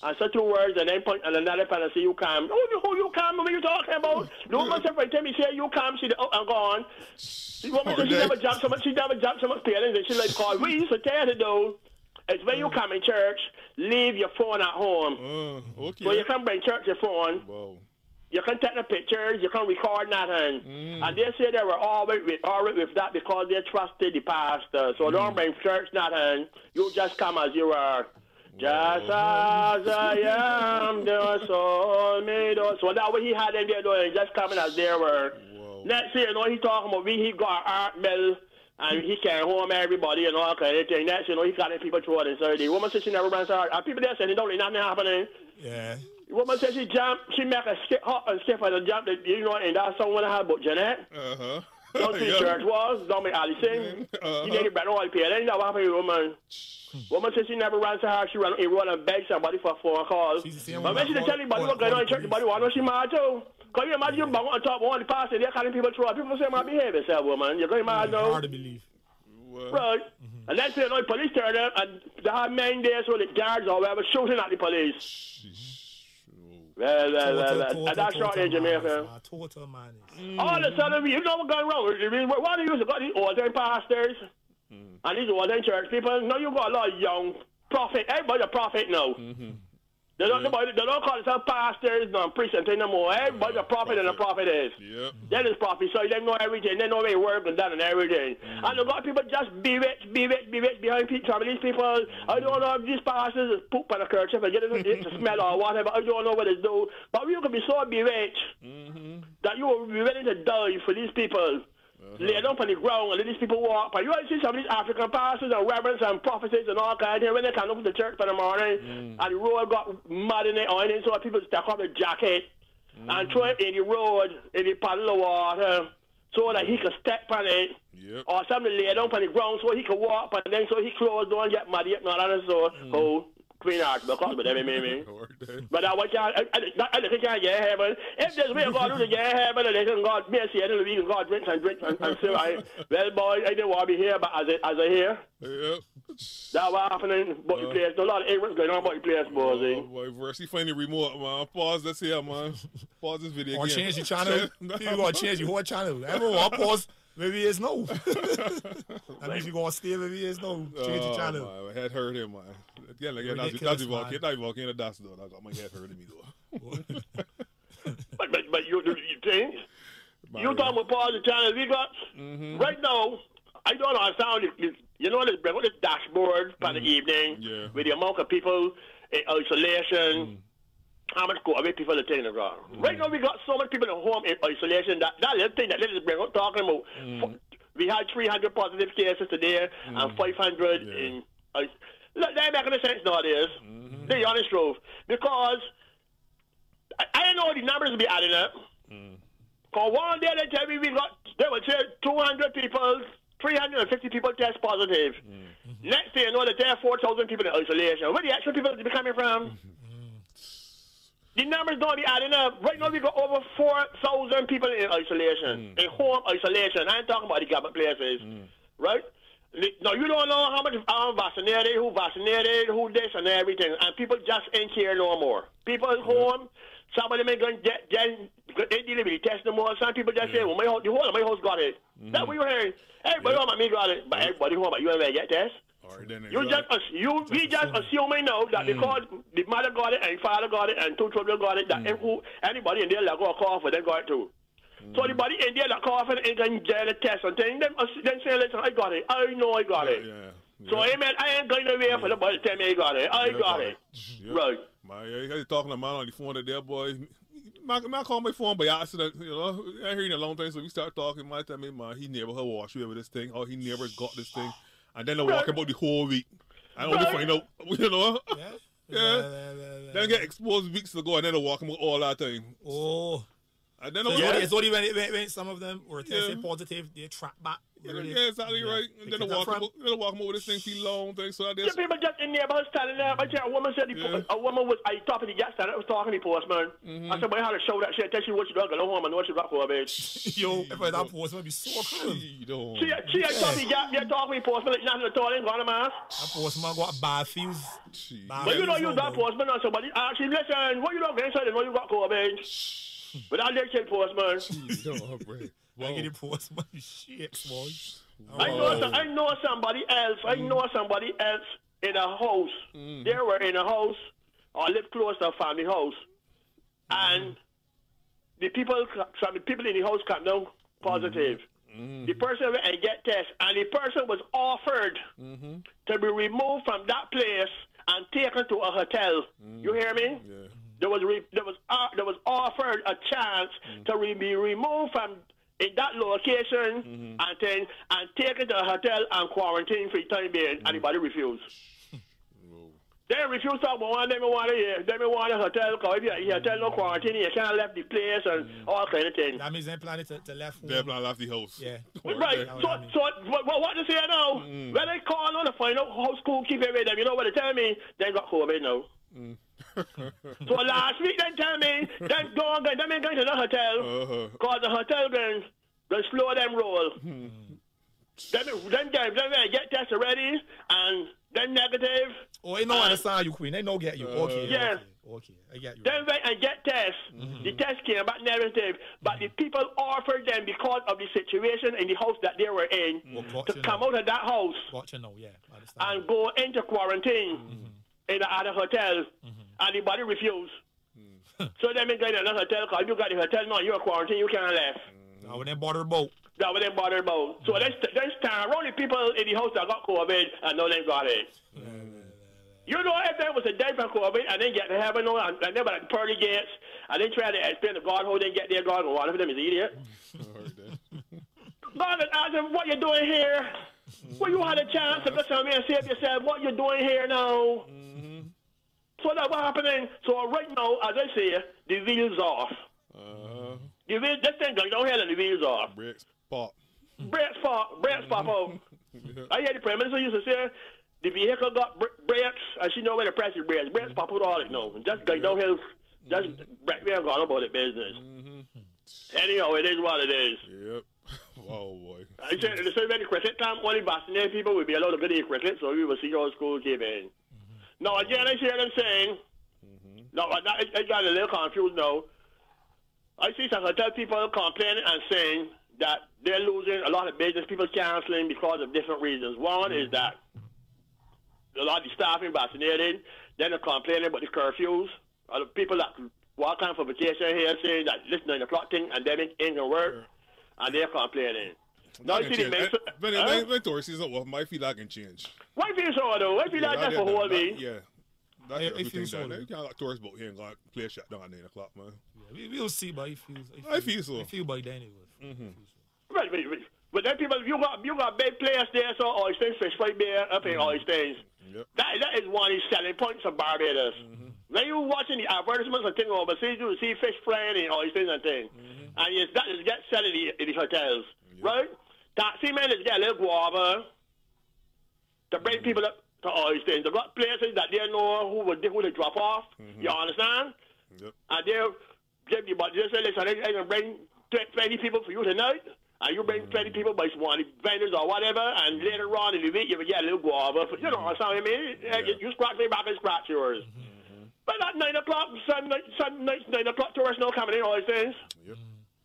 And say two words and then point and another pen and say you come. Oh, who you who you come? What are you talking about? Woman said, "Tell me, say you come." She oh, and gone. Said she never jumped so much. She never jumped so much feelings. And she like called. We used to tell her do. It's when you mm. come in church, leave your phone at home. Uh, okay. So you can bring church your phone. Whoa. You can take the pictures, you can record nothing. Mm. And they say they were right with, right with that because they trusted the pastor. So don't bring church nothing. You just come as you are. Just as I am, the soul made us. So that's what he had them there doing, just coming as they were. Whoa. Next thing you know, he talking about we, he got art mill. And he came home everybody and all kind of thing. Next, you know, he got the people through and so the woman said she never ran so hard. And people there said, don't really nothing happening. Yeah. The woman said she jumped, she make a skip, hop and skip and jump. that- You know, and that's someone I had about Jeanette. Uh huh. Don't see church was, don't sing. Uh-huh. You to better all the that what happened to the woman. Woman said she never ran so hard, she ran, he run and begged somebody for a phone call. The But when she didn't tell anybody what going on in church, anybody want to know she mad too. Because you imagine you bang on top of one of the pastor, they're calling people through. People say, my behave yourself, woman. You're going mad now. Hard to believe. Well, Right. And then say, no, police turn up and they had men there, so the guards or whatever shooting at the police. Well, well, well, well. And that's short in Jamaica. Total man. Mm. All of a sudden, you know what's going wrong? I mean, What do you? Got these old-time pastors mm. and these old-time church people. No, you got a lot of young prophet. Everybody a prophet now. Mm-hmm. They don't, nobody, they don't call themselves pastors, and thing no more. Everybody's a prophet and a prophet is. Yep. That is prophet, so they know everything. They know where work and done and everything. Mm. And a lot of people just be rich, be rich, be rich behind people. Some of these people, I don't know if these pastors is poop on a kerchief and get it, to smell or whatever. I don't know what they do. But you can be so be rich mm-hmm. that you will be ready to die for these people. Uh-huh. Lay down on the ground and let these people walk. But you always see some of these African pastors and reverends and prophets and all kinds of things when they come up to the church for the morning mm. and the road got mud in it or anything, so people stack up the jacket and mm. throw it in the road, in the puddle of water, so that he could step on it. Yep. Or something lay down on the ground so he could walk, and then so he close don't get muddy and all that and so. Oh, Queen Art, because of them, maybe. Work. But I want y'all, I, I, I think I get heaven. If there's way God to get heaven, and they can God mercy, and we can God drinks and drinks and, and so I, well, boy, I didn't want to be here, but as I, as I hear, Yep. that what happening about the uh. place. A lot of ignorance going on about the place, Oh, boy. boy, verse. He find the remote, man. Pause this here, man. Pause this video Or again. change the channel. [laughs] People gonna change your whole channel. Everyone want pause. Maybe it's no. [laughs] that means you gonna stay. Maybe it's no. Change the Oh, channel. man, my head hurt him, man. Again, like, that's, Ridiculous, that's the volcano. man. That's the volcano dust, though. I got my head hurting me, though. [laughs] But, but, but you, you think? You talking about Paul the channel we got? Mm-hmm. Right now, I don't know, I found it. You know, this, this dashboard for the mm-hmm. evening Yeah. with the amount of people in isolation. Mm-hmm. How much COVID people are taking around? Hmm. Right now, we got so many people at home in isolation that that little thing that little bring up talking about. Hmm. F- We had 300 positive cases today hmm. and 500 Yeah. in. Uh, look, that ain't making sense nowadays. The honest truth, because I, I didn't know the numbers be adding up. Cause one day they tell me we got they would say 200 people, 350 people test positive. Next thing you know, they tell 4,000 people in isolation. Where the actual people be coming from? The numbers don't be adding up. Right now we got over 4,000 people in isolation, mm. in home isolation. I ain't talking about the government places, mm. right? Now, you don't know how much um, vaccinated, who vaccinated, who this and everything, and people just ain't care no more. People at mm. home, some of them ain't going to get, get they didn't really test no more. Some people just say, well, my house, the whole of my house got it. That's what you're hearing. Everybody home at me got it, but everybody home at you ain't get test. All right, then. You just ass- you we just assuming now that because mm. the mother got it and father got it and two children got it that mm. if who, anybody in there that got a for they got it too. So mm. anybody in there that coughing ain't going to get a test and then them ass- then say listen I got it I know I got it. Yeah. So, Yeah. hey, man, I ain't going nowhere for the boy to tell me he got it. I Yeah, got it. Yeah. Right. My, you he talking to man on the phone there, boy. Man, man call my phone by accident, you know. I hear in a long time, so we start talking. My tell me, man, he never had wash with this thing, or he never got this thing. And then I walk about the whole week. I only find out, [laughs] you know. Yeah. [laughs] Yeah. Then get exposed weeks ago, and then I walk about all that time. Oh. And then So I was only, it's only when, when, when some of them were tested Yeah. positive, they track back. Yeah, where yeah, exactly Yeah. right. And They then I walk, from. about, then I walk about this thing for long thing. So I Yeah, just, people just in there, but standing there. I tell a woman said, the, Yeah. a woman was, I top of the gas stand, was talking to the postman. Mm-hmm. I said, boy, how to show that shit, tell you what you got, go home and what you got for, bitch. [laughs] Yo, if I that post, would be so cruel. you know. See, see, I top of the talking to postman, like nothing at all, ain't gonna man. That postman got bad feels. But you know, you on that them. postman on somebody, actually, listen, what you know, against I know you got for, bitch. But I did kill postman. You know, bro. I get the postman shit, boy. Oh. I know, some, I know somebody else. I Mm. know somebody else in a house. Mm. They were in a house or lived close to a family house, mm. and the people, some people in the house come down positive. Mm. The person went and get test, and the person was offered mm-hmm. to be removed from that place and taken to a hotel. You hear me? Yeah. There was re- there was uh, there was offered a chance to re- be removed from in that location and then and taken to a hotel and quarantine for the time being. Anybody refuse? [laughs] They refuse to go on. They me want to They me want a hotel. Cause if you, you hotel no quarantine, you can't left the place and all kind of things. That means they planning to, to left. They're plan left the house. Yeah. [laughs] Right. That's So, what I mean. so what, what, what to say now? Mm. When they call on to find out how school keep it with them, you know what they tell me? They got COVID now. Mm. So last week they tell me they go on, they ain't going to the hotel Uh-huh. because the hotel going to slow them roll. Hmm. Them, them guys, them get tested ready and then negative. Oh, I know understand you, Queen. I know get you. Okay. yeah. Okay. Okay. I get you. Then went and get tests. Mm-hmm. The test came back negative, but the people offered them because of the situation in the house that they were in Well, to come now. out of that house Got you know, yeah. And go into quarantine Mm-hmm. in the other hotel, Mm. and the body refused. Mm. [laughs] so then they go to another hotel because you got the hotel now, you're quarantined, you can't left. Mm. now when they bother boat. That was them bothered about. So they, they stand around the people in the house that got COVID and now they got it. Mm. You know, if there was a dead from COVID and they get to heaven no, and, and they were the pearly gates and they try to explain to God how they get there, God, and one of them is idiot. Alright [laughs] then. God asked him, what you doing here? Well, you had a chance to go somewhere and save yourself. What you doing here now? Mm-hmm. So that's what happening. So right now, as I say, the wheels off. Uh-huh. The wheel, this thing going downhill and the wheels off. Bricks pop. Brakes pop, brakes pop out. [laughs] I hear the Prime Minister used to say, the vehicle got br- brakes, and she know where to press the brakes. Brakes pop out all it now. Just going downhill, just break me and gone about it business. Anyhow, it is what it is. Yep. [laughs] Oh boy. I said, the same way the cricket camp, only vaccinated people will be allowed to go to cricket, so we will see how school came in. Now, again, I hear them saying, mm-hmm. no, I, I, I got a little confused now. I see some hotel people complaining and saying that they're losing a lot of business, people canceling because of different reasons. One is mm-hmm. that a lot of the staff ain't vaccinated, then they're complaining about the curfews. A lot people that walk on for vacation here saying that this 9 o'clock thing and them ain't going to work, and they're complaining. Now, I see the Change. men- Eh, When, Huh? when, when tourist season off, my feel I can change. Why feel so though? Why feel like that- that for that- whole that- week? Yeah. That's I- I everything feel so, You can't like tourist boat here and go out play a shot down at 9 o'clock, man. Yeah, we, we'll see, but I feel. I feel so. I feel by then it was. Mm-hmm. Right, right, right. But then people, you got you got big players there, so all these things, fish fight beer, up in all these things. Yep. That that is one of the selling points of Barbados. Mm-hmm. When you watching the advertisements and things overseas, you see fish flying and all these things mm-hmm. and things. And yes, that is get selling in the, in the hotels, right? Taxi men is get a little guava to bring people up to all these things. They got places that they know who would who they drop off. Mm-hmm. You understand? Yep. And they'll give you, but just say, listen, I can bring 20 people for you tonight. And you bring 20 mm. people by one vendors or whatever, and mm. later on in the week you will get a little guava. For, you know what I mean? You- You scratch me back and scratch yours. Mm-hmm. But at 9 o'clock, Sunday night, Sunday night, 9 o'clock, tourists no coming in, all these things. Yep.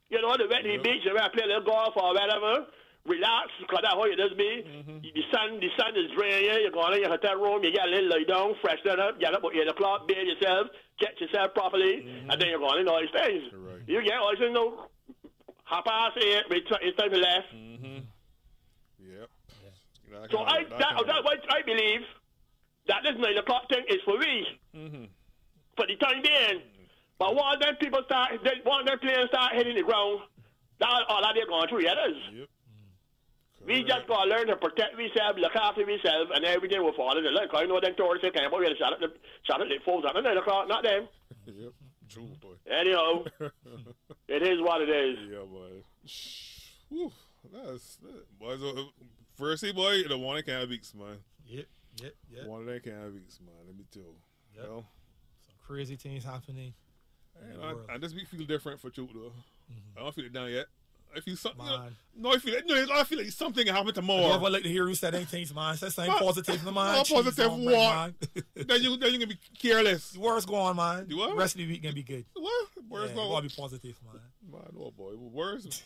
You know, they went to the beach, they went to play a little golf or whatever. Relax, because that's how it does be. The sun the sun is draining you. You go in your hotel room, you get a little lie down, freshen up, get up at 8 o'clock, bathe yourself, get yourself properly, mm-hmm. and then you're going in all these things. Right. You get all these things, no, half past 8, it's it's time to left. Mm-hmm. Yep. Nah, So can't I work. that, can't that's work. what I believe that this nine o'clock thing is for we Mm-hmm. for the time being. But once them people start, then once them planes start hitting the ground, that all that they're going through. Yeah, it is. Yep. We just gotta learn to protect ourselves, look after ourselves, and everything will fall into line. 'Cause I know them tourists they can't, but we're shot at the shot at the folks at the nine o'clock, not them. [laughs] Yep. True, boy. Anyhow, [laughs] it is what it is. Yeah, boy. Whew. That's that. boys. uh, Firstly, boy, the one that can't beats, man. Yep, yep, yep. One that can't beats, man. Let me tell you. Yep. You know? Some crazy things happening. And the world. I, I just feel different for you though. I don't feel it down yet. I feel something. You know, no, I feel it. No, I feel like something happened I tomorrow. never like to hear you say anything, man. Say something [laughs] positive, man. What Cheese positive on what? then you then you gonna be careless. The worst going, man. You what? The rest of the week gonna be good. What? Where's yeah, you gotta be positive, man. Man, no oh boy. Where's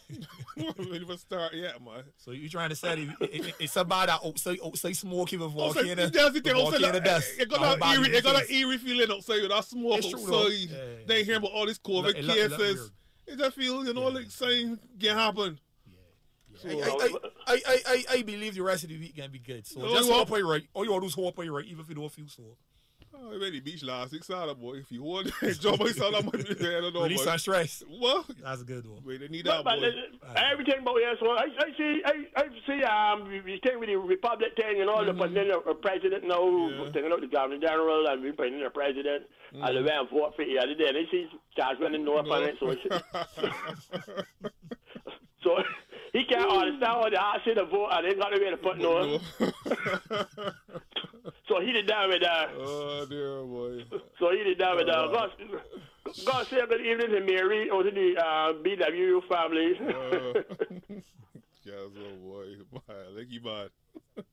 we even start yet, man. So you trying to say it, it, it's about that outside, outside smoky with Also, volcano, that's the thing. Also, volcano like, dust. it got All that eerie, it got that eerie feeling outside. That smoke It's true, though. outside. Yeah, yeah, they hearing about all these COVID cases. Weird. It just feel, you know, like saying can happen. I, I, I, I, I, I believe the rest of the week gonna be good. So No, just you hope won't. I right. Oh, all you want to do is hope I right, even if you don't feel so. Oh, I ready beach last week, Saturday, boy. If you want, enjoy myself, I might be there. I don't know. Release but- some stress. Well, That's a good one. wait, they need But, that, but boy. uh, everything about yes, well, I, I see, I, I see, um, we- we take with the Republic thing and all the putting in a, a president now, Mm-hmm. Yeah. taking out the governor general and we putting in a president, and they went vote for the other day, and they see starts running north on it, so [laughs] [laughs] so he can't understand they ask you to vote, and they got to be able to put no. [laughs] So he did that with that. oh dear boy. so he did that with that. God, God say good evening to Mary or to the uh, BW family. Uh, [laughs] yes, oh boy. Bye. Thank you, bud. [laughs]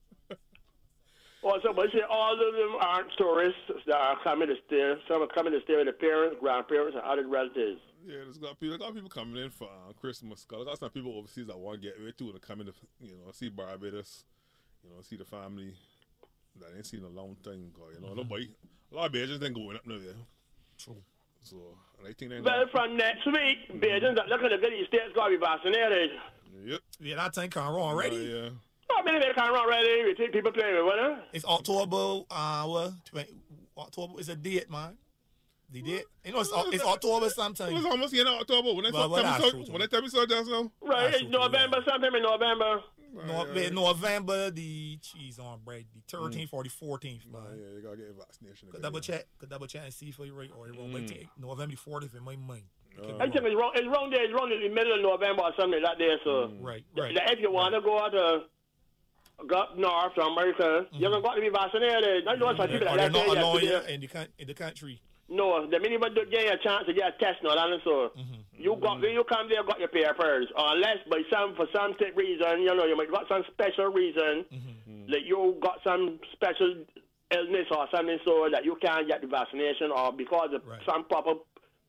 Also, but see, all of them aren't tourists that are coming to stay. Some are coming to stay with their parents, grandparents, and other relatives. Yeah, there's got people, got people coming in for uh, Christmas. Cause got some people overseas that want to get away too to come in to, you know, see Barbados, you know, see the family that ain't seen in a long time. 'cause, you know, nobody, a lot of Bajans ain't going up now there. True. So, and I think they Well, from next week, Bajans that look at the good states got to be vaccinated. Yep. Yeah, that thing can't run already. Uh, yeah. I mean, they can't run ready. We take people playing with winner. It's October. Uh, what? 20, October is a date, man. The did. You know, it's, it's October It was almost the end of October. When they Well, tell well, me that's so, when they tell me so just now. Right, That's it's okay, November, sometime in November. No, wait, November, the cheese on bread, the 13th mm. or the 14th, Nah, yeah, you gotta get a vaccination. Could again, double yeah. check, could double check and see if you right or wrong. But take November the 40th in my mind. Could Uh, I think it's wrong. It's wrong there. It's wrong in the middle of November or something like that. There, so mm. Right, right. Like, if you want to go out to go up north to America, you're mm-hmm. gonna got to be vaccinated. I know some people Or that they're say not allowing you yesterday. in the, in the country. No, the minimum to get a chance to get a test now, and so you got when you come there, got your papers. Unless by some for some reason, you know, you might got some special reason, mm-hmm. that you got some special illness or something, so that you can't get the vaccination, or because of Right. some proper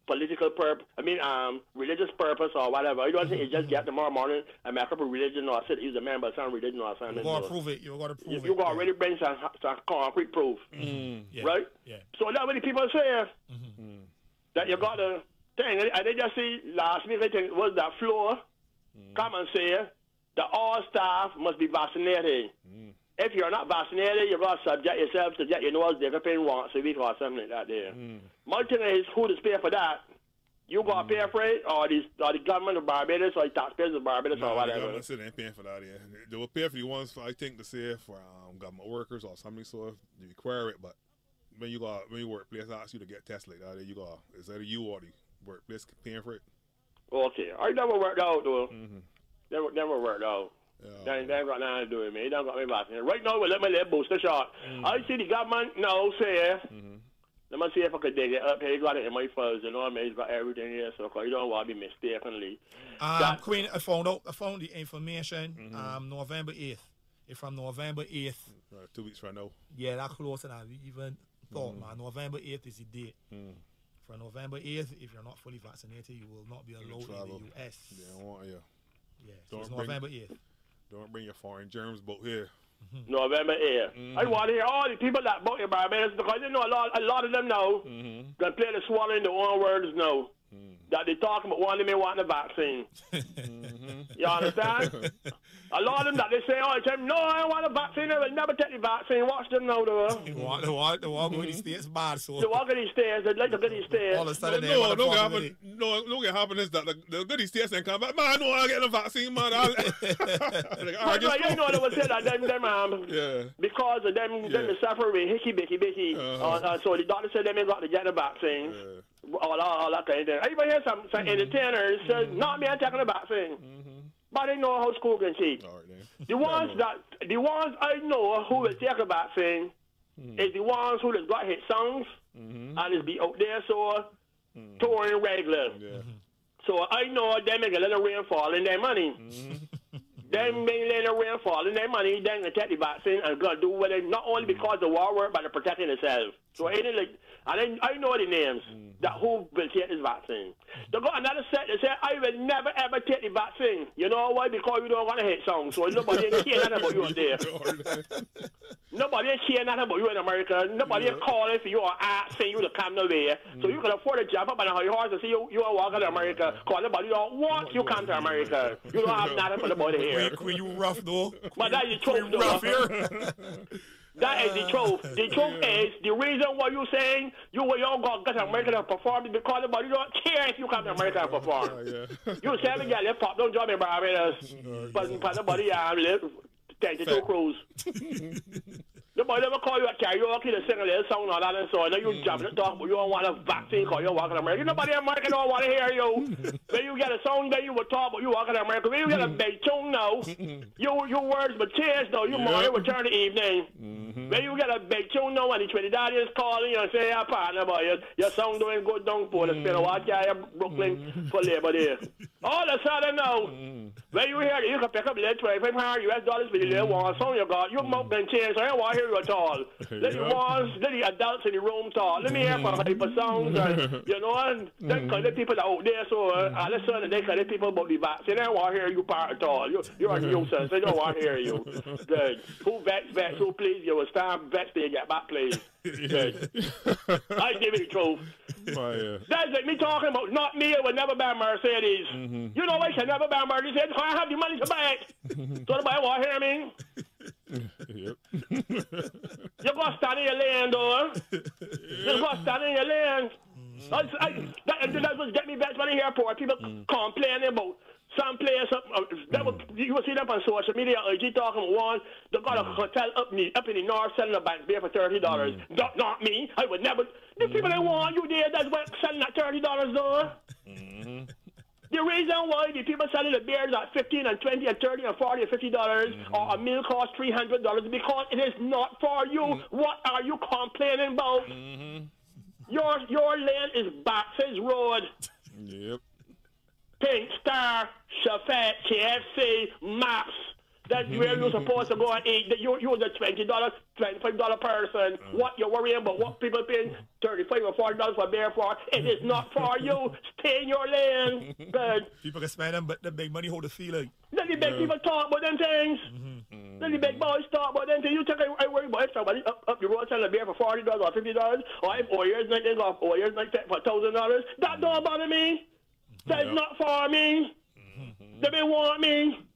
political purpose, I mean, um, religious purpose or whatever. You don't think you just get tomorrow morning and make up a religion or sit he's a member of some religion or something. You gotta prove it. You gotta prove you, it. you got yeah. already bring some some concrete proof, Yeah, right? Yeah. So that's what the people say. Mm-hmm. That you got the thing. And they just see last week, I think it was that floor Mm. come and say that all staff must be vaccinated. Mm. If you're not vaccinated, you're going to subject yourself to get your nose dipping once a week or something like that there. Mm. My thing is, who does pay for that? You got to pay for it, or the, or the government of Barbados, or the taxpayers of Barbados, No, or the whatever. government said they ain't paying for that. Yeah, they will pay for the ones for I think to say for um, government workers or something. So you require it, but when you got when your workplace asks you to get tested like that, you got is that you or the workplace paying for it? Okay, I never worked out, though. Mm-hmm. Never, never worked out. Ain't, they ain't got nothing to do with me. They don't got me vaccinated. Right now, let me let booster shot. I see the government now say, let me see if I could dig it up here. He got it in my files, you know what I mean? He's got everything here, so you don't want to be mistakenly. Um, That- Queen, I found out. I found the information. Mm-hmm. Um, November eighth. It's from November eighth. uh, two weeks from now. Yeah, that closer than I even thought, Mm-hmm. man. November eighth is the date. For November eighth, if you're not fully vaccinated, you will not be allowed in the U.S. Yeah, I want you. Yeah, so it's November eighth. Don't bring your foreign germs boat here. November 8th. I want to hear all the people that vote in Barbados because you know a lot, a lot of them now can mm-hmm. play the swallowing the own words now. That they talking about wanting me wanting the vaccine. You understand? a lot of them that they say all the time, no, I want a vaccine, I will never take the vaccine. Watch them now, though. The walk, the walk, the walk going to states bad, so They walk in these stairs, they like to get these stairs. all of a No, sudden no, want no, to what happen, no, no, what happen is that the, the goody states and come back. Man, no, I get the vaccine, man. I'll, [laughs] [laughs] like, all right, just right, you know they would say that them, them um, [laughs] Yeah. because of them, them Yeah. is suffering with hickey bicky bicky. Uh-huh. Uh, uh, so the doctor said them ain't got to get the vaccine. All, all, all that kind of thing. Even hear some, some mm-hmm. entertainers say, not me, I'm taking the vaccine. Mm-hmm. But they know how school can cheat. All right, then. [laughs] The ones that, the ones I know who will take a vaccine is the ones who just got hit songs and is be out there so touring regular. Yeah. So I know them make a little rainfall in their money. them make a little rainfall in their money, then they take the vaccine and go do with it, not only because the war work, but they're protecting themselves. So hmm. it ain't like, and I, I know the names hmm. that who will take this vaccine. They got another set that say, I will never ever take the vaccine. You know why? Because you don't want to hit songs. So nobody ain't care nothing about you out there. [laughs] Nobody ain't care nothing about you in America. Nobody ain't calling for you or asking you to come no way. So you hmm. can afford to jump up on a horse and see you, you are walking to America. Because nobody don't want you come to America. You don't have [laughs] nothing for nobody here. Queen, you rough though. But the truth, Queen rough here. [laughs] That is the truth. [laughs] The truth is the reason why you saying you will all go get to America to perform is because nobody don't care if you come to America and perform. [laughs] Yeah. You say me get pop don't job in Barbados. But but nobody um live take the two cruise. [laughs] Nobody ever call you a karaoke to sing a little song and all that and so on. Then you mm. jump and talk, but you don't want a vaccine because you're walking America. Nobody in America don't want to hear you. [laughs] when you get a song, then you will talk, but you walking America. When you get a mm. big tune now, [laughs] you, your words will change though. You morning will turn to evening. Mm-hmm. When you get a big tune now and the Trinidad is calling you and say, yeah, partner, boy, your, your song doing good down for the spin. Watch guy in Brooklyn mm. for labor there. [laughs] All of a sudden now, mm-hmm. when you hear it, you can pick up little 25 hundred US dollars for the little mm-hmm. one song you got. Your mouth been changed, so I don't want to hear you at all. Let the Yeah. ones, let the adults in the room talk. Let me hear from hyper songs and, mm-hmm. you know, and then kind the people out there, so uh, all of a sudden they of people about the vaccine. I don't want to hear you part at all. You, you're a nuisance. They don't want to hear you. [laughs] Good. Who vex, vex, who please you? Stand vex till you get back, please. Good. [laughs] I give you the truth. My, uh, That's like me talking about not me, I would never buy a Mercedes. You know I should never buy a Mercedes because I have the money to buy it. [laughs] so to buy to hear me. yep. [laughs] You're going to stand in your land, though. You're going to stand in your lane. Mm-hmm. I, I, that, that was get me back to the airport. People mm. complaining about some place up. Uh, that was, mm. you will see them on social media. Uh, IG talking about one. They got a mm. hotel up in the, up in the north selling a bank beer for thirty dollars. Not, not me. I would never. The people that want you there, that's what selling at thirty dollars, though. Mm-hmm. The reason why the people selling the beers at 15 and 20 and 30 and 40 and 50 dollars mm-hmm. or a meal cost 300 dollars because it is not for you. Mm-hmm. What are you complaining about? Mm-hmm. Your your lane is Baxters Road, Yep. Pink Star, Chefette, KFC, Max. That's mm-hmm. where you're supposed to go and eat. You, you're the $20, $25 person. What you're worrying about, what people paying 35 or $40 for beer for, it is not for you. Stay in your lane. [laughs] Good. People can spend them, but the big money hold the feeling. Let the big people talk about them things. Let the big boys talk about them things. You think I, I worry about if somebody up, up the road selling a beer for forty dollars or fifty dollars, or if Oyers night they go off Oyers night for thousand dollars. That don't bother me. That's Yep. not for me. Mm-hmm. They may want me.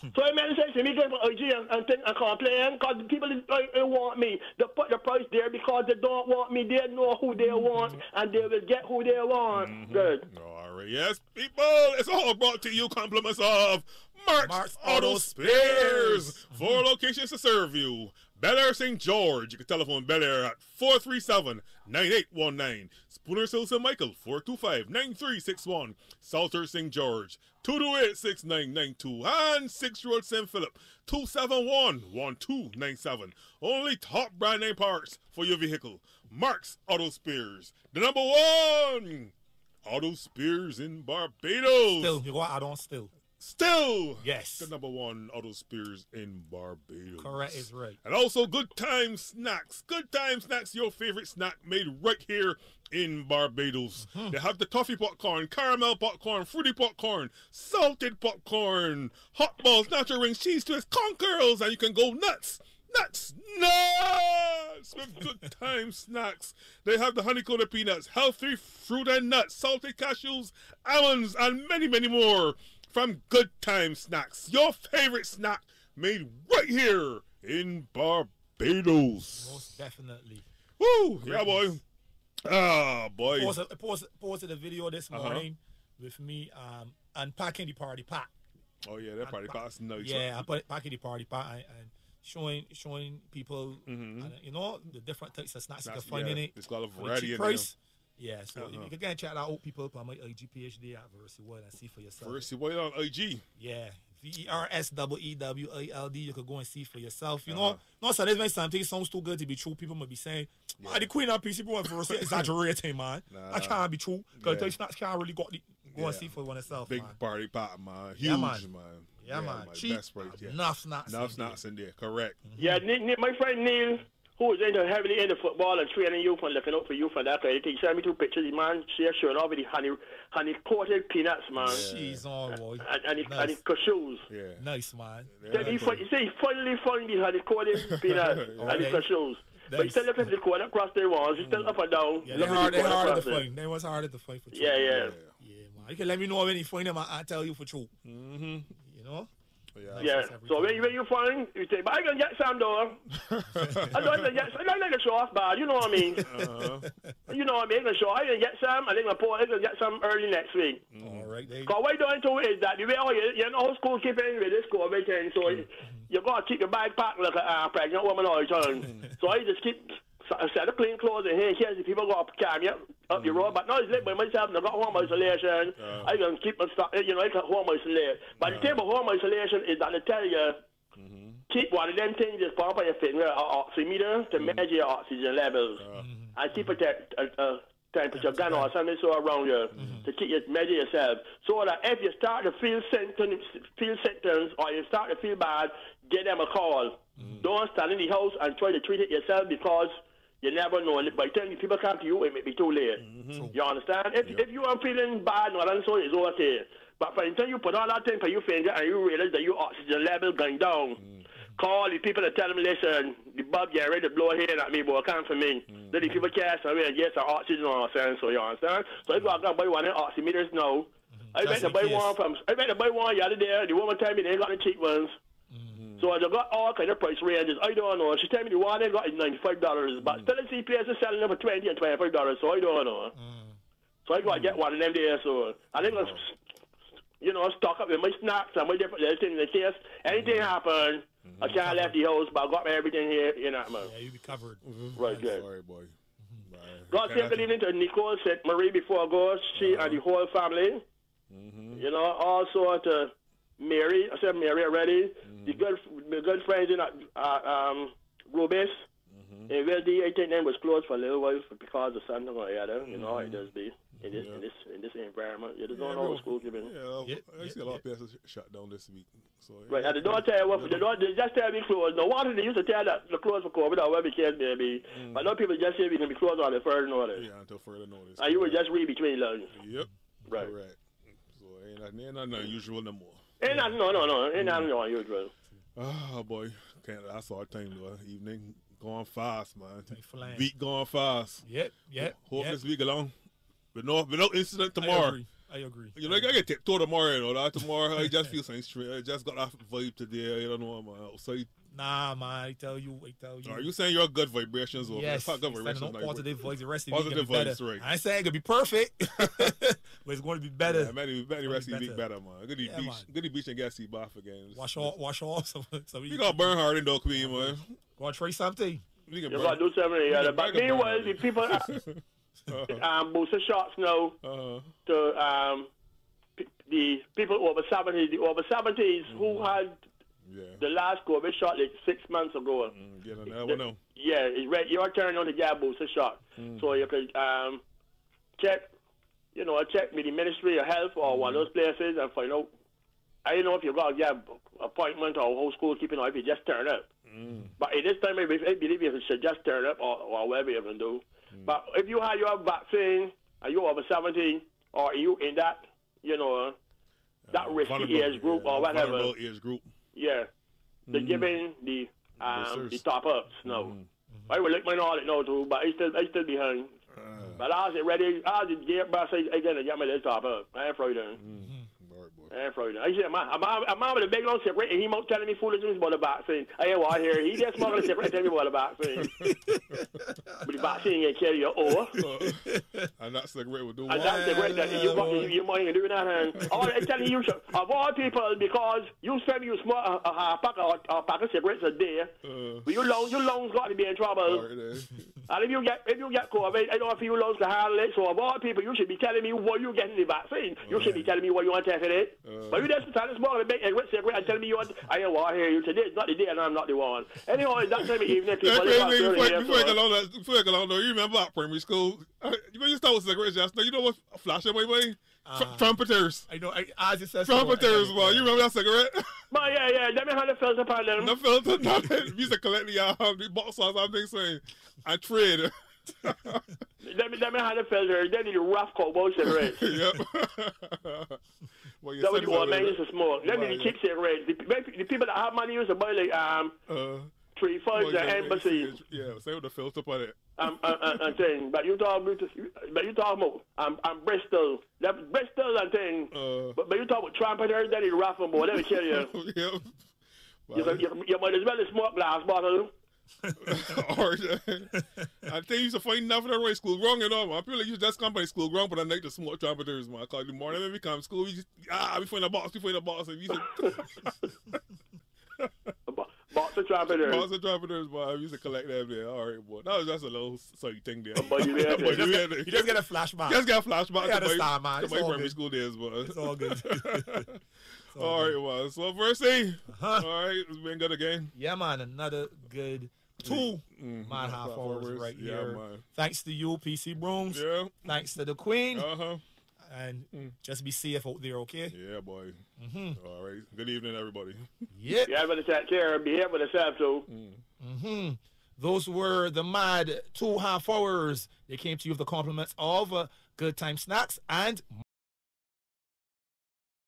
So I mean, say to me, go for IG and, and, think, and complain because the people that like, they want me. They put the price there because they don't want me. They know who they mm-hmm. want and they will get who they want. Mm-hmm. Good. All right, yes, people, it's all brought to you compliments of Mark's, Mark's Auto Auto Spares. Spares. Four mm-hmm. locations to serve you. Bel Air St. George. You can telephone Bel Air at 437 9819. Spooner Hill. Michael 425 9361. Salter St. George 228 6992. And 6 Road St. Philip 271 1297. Only top brand name parts for your vehicle. Mark's Auto Spares, The number one. Auto Spares in Barbados. Still, you add on still. Still, Yes. the number one Auto Spares in Barbados. Correct is right. And also Good Time Snacks. Good Time Snacks, your favorite snack made right here in Barbados. Mm-hmm. They have the toffee popcorn, caramel popcorn, fruity popcorn, salted popcorn, hot balls, nacho rings, cheese twists, corn curls, and you can go nuts. Nuts, nuts with good [laughs] time snacks. They have the honey coated peanuts, healthy fruit and nuts, salted cashews, almonds, and many, many more. From Good Time Snacks, your favorite snack made right here in Barbados. Most definitely. Woo! Yeah, boy. Ah, boy. Posted, posted, posted a video this Uh-huh. morning with me um, unpacking the party pack. Oh yeah, that party pass nice. Yeah, I put it back in the party pack and, and showing showing people, Mhm. uh, you know, the different types of snacks you Snacks, can find yeah. in it. It's got a variety in there. Price. Yeah, so Uh-huh. you can go and check that out, people, on my IG page there at Versi World and see for yourself. First, boy on IG. Yeah, V E R S W E W A L D. You could go and see for yourself. You Uh-huh. know, no, so this may something sounds too good to be true. People might be saying, "Man, the Queen of Peace, people want Versi [laughs] exaggerating, man. Nah. That can't be true because Yeah. yeah. snacks can't really got the, go Yeah. and see for one itself, Big man. party pot, man. Huge, Yeah, man. man. Yeah, man. my Cheap, Best price, yeah. enough snacks. Enough in there. snacks in there. Correct. Yeah, Ne- Ne- my friend Neil, who is into heavily into football and training youth and looking out for youth and that kind of thing, sent me two pictures, man. She has shown off with the honey, honey coated peanuts, man. Jeez, oh boy. And, and, the, and Nice. the cashews. Yeah. Nice, man. Then he, fin- you see, he finally found the honey coated [laughs] peanuts and the Okay. cashews. But he Nice. still looking for the corner across their walls. He's still up and down. Yeah, looking they for hard, the they corner hard to across there. find. They was hard to find for true. Yeah, yeah. Yeah, man. You can let me know when you find them. I, I tell you for true. Mm-hmm. You know. Yeah. Yeah. So when you, when you find, you say, but I can get some though. I don't get, I don't like to show off bad. You know what I mean? Uh-huh. You know what I mean? I'm gonna show. I can get some. I think my poor. I can get some early next week. All right. They, Cause what you doing too is that the way how you, you know school keeping with this COVID thing, so you, you gotta keep your bag packed like a uh, pregnant woman all the time. so I just keep a uh, set of clean clothes in here case the people go up me up, up the road. But now it's late by myself I got home isolation. I can keep my stuff, uh, you know, I got home isolation. But the thing about home isolation is that they tell you mm-hmm. keep one of them things just pump on your finger, an oximeter to mm-hmm. measure your oxygen levels, mm-hmm. and keep a, te- a, a temperature gun or something so around you to keep you measure yourself. So that if you start to feel symptoms, feel symptoms, or you start to feel bad, get them a call. Don't stand in the house and try to treat it yourself because. You never know. By the time people come to you, it may be too late. You understand? If, if you are feeling bad, no, then so it's okay. But by the time you put all that thing for your finger and you realize that your oxygen level going down, call the people and tell them, listen, the bulb getting ready to blow here at me, boy, come for me. Then the people cast away and get some oxygen on so you understand? So if I got buy one of them oximeters now, I went Just to buy one from, I went to buy one the other day, the woman told me they ain't got the cheap ones. Mm-hmm. So I got all kind of price ranges. I don't know. She told me the one they got is ninety five dollars, but mm. still the CPS is selling them for twenty and twenty five dollars. So I don't know. Mm. So I got to get mm. one of them there. So I think I'm, you know, stock up with my snacks and my different little things in case anything mm-hmm. happen. I mm-hmm. can't left the house, but I got everything here. You know, man. yeah, you be covered. Right, good. Sorry, boy. Bye. God Okay, take the lead into Nicole said Marie before I go. She and uh-huh. the whole family. You know, also to Mary. I said Mary already. The good, my good friends in uh, uh, um, Rubis. And well, the I think them was closed for a little while because of something or other. You know how it does be in this in this in this environment. You just don't know bro. how school giving. Yeah, Yep, I see yep, a lot of places shut down this week. So Right, and they don't tell you what, they don't, they just tell me closed. No one they used to tell that the closed for COVID or whatever the case may be. But now people just say we can be closed on the further notice. Yeah, until further notice. And you would just read between lines. Yep. Right. Correct. So ain't nothing, ain't nothing unusual no more. Ain't nothing, no, no, no, ain't nothing unusual. Oh boy, can't. That's our time though. Evening going fast, man. flying. Week going fast. Yep, yep. Hope yep. this week along. But no, but no incident I tomorrow. agree. I agree. You know, I get to tour tomorrow, you know, that tomorrow I just [laughs] feel something straight. I just got that vibe today, I don't know, man. So, Nah, man. I tell you. I tell you. are you saying you're good vibrations or Yes, fuck good vibrations? out like, positive voice. The rest of Positive week gonna be vibes, right. I ain't saying it's gonna be perfect, [laughs] but it's going to be better. Yeah, many, many rest of the week better. better, man. Good Yeah, beach, man. good beach and get see bath again. Wash off, wash off. So, so we We got burn hard in though, Queen, man. Go try something. We can You burn. gotta do something or the other. But Burn- meanwhile, the people [laughs] um, booster shots now Uh-huh. to um, p- the people over 70s, the over 70s who had Yeah. the last COVID shot like six months ago. Mm, Get another one now. Yeah, it's right. Your turn on to get a booster shot. So you could um, check, you know, I check with the Ministry of Health or one of those places and find out. I don't know if you got to get appointment or whole school keeping or if you just turn up. Mm. But at this time, I be- believe you should just turn up or, or whatever you can do. Mm. But if you have your vaccine and you're over 17 or you in that, you know, uh, that uh, risky Vulnerable- age group or whatever, age group. yeah, they're mm. giving the um, service. the top ups now. I would like mine all it now too, but I still I still behind. But I was ready. I was get bus. I, I gonna get my little top up. I ain't afraid of. All right, boy. Eh, Freud. I said, my, my, my mom with a big long cigarette, and he won't telling me foolishness about the vaccine. I hear what I hear. He just smoking a cigarette and tell me about the vaccine. [laughs] but the vaccine can kill you, or. and that cigarette will do And what? that's the great that you, you, you, you might do that. And all I'm telling you, should- of all people, because you said you smoke a, a half pack or a pack of cigarettes a day, Uh, but your lungs, your lungs got to be in trouble. all right, then. And if you get if you get COVID, I don't feel lungs to handle it. So of all people, you should be telling me where you getting the vaccine. You should be telling me where you want to test it. Uh. but you just tell trying to smoke a big cigarette, cigarette and telling me you want. I know what I hear you today. It's not the day, and I'm not the one. Anyway, that time of evening, people. Hey, they got crazy, through before, here, before I so- get along before I get along though, you remember at primary school, uh, you know you start with cigarettes just now, you know what flash in my way? Tr- Uh, trumpeters. I know. I, as it says. Trumpeters, Well, You remember that cigarette? [laughs] But yeah, yeah, let me have the filter upon them. [laughs] the filter, nothing. We used to collect the, um, the box sauce, I'm big saying, and trade. Let me let me have the filter. Then the rough cowboy cigarettes. yep. [laughs] well, That what you want, man. Used to smoke. Let me the cheap cigarettes. The, the people that have money used to buy like um Uh, three well, funds, the yeah, embassy. Yeah, say with the filter on it. uh, uh, and thing. But you talk about, but you talk about, um, um, Bristol, that Bristol and thing. Uh, But, but you talk about trumpeters, that is rough and boy. Let me tell you, [laughs] yep. you, you, you might as well smoke glass bottle. [laughs] or, I think you used to find nothing at right school wrong, you know. Man. I feel like you just come by school wrong, but I like the smoke trumpeters, man. Cause the morning when we come school, we just ah, we find a box, we find a box, and we used [laughs] Box of trumpeters. box of trumpeters, boy. We used to collect them there. All right, boy. That was just a little side thing there. But you there, [laughs] But there. you had You just get a flashback. just got flashback Yeah, to that's my, fine, man. to It's my all primary good. school days, but It's all good. all right, well, so first thing, Uh-huh. all right, it's been good again. Yeah, man. Another good two Mm, man half half hours hours. right Yeah, here. man. Thanks to you, PC Brooms. Yeah, Thanks to the Queen. uh huh. and Mm. just be safe out there, okay? Yeah, boy. Mm-hmm. All right. Good evening, everybody. [laughs] Yep. You have to take care. Behave with yourself too. Mm hmm. Those were the mad two half hours. They came to you with the compliments of uh, Good Time Snacks and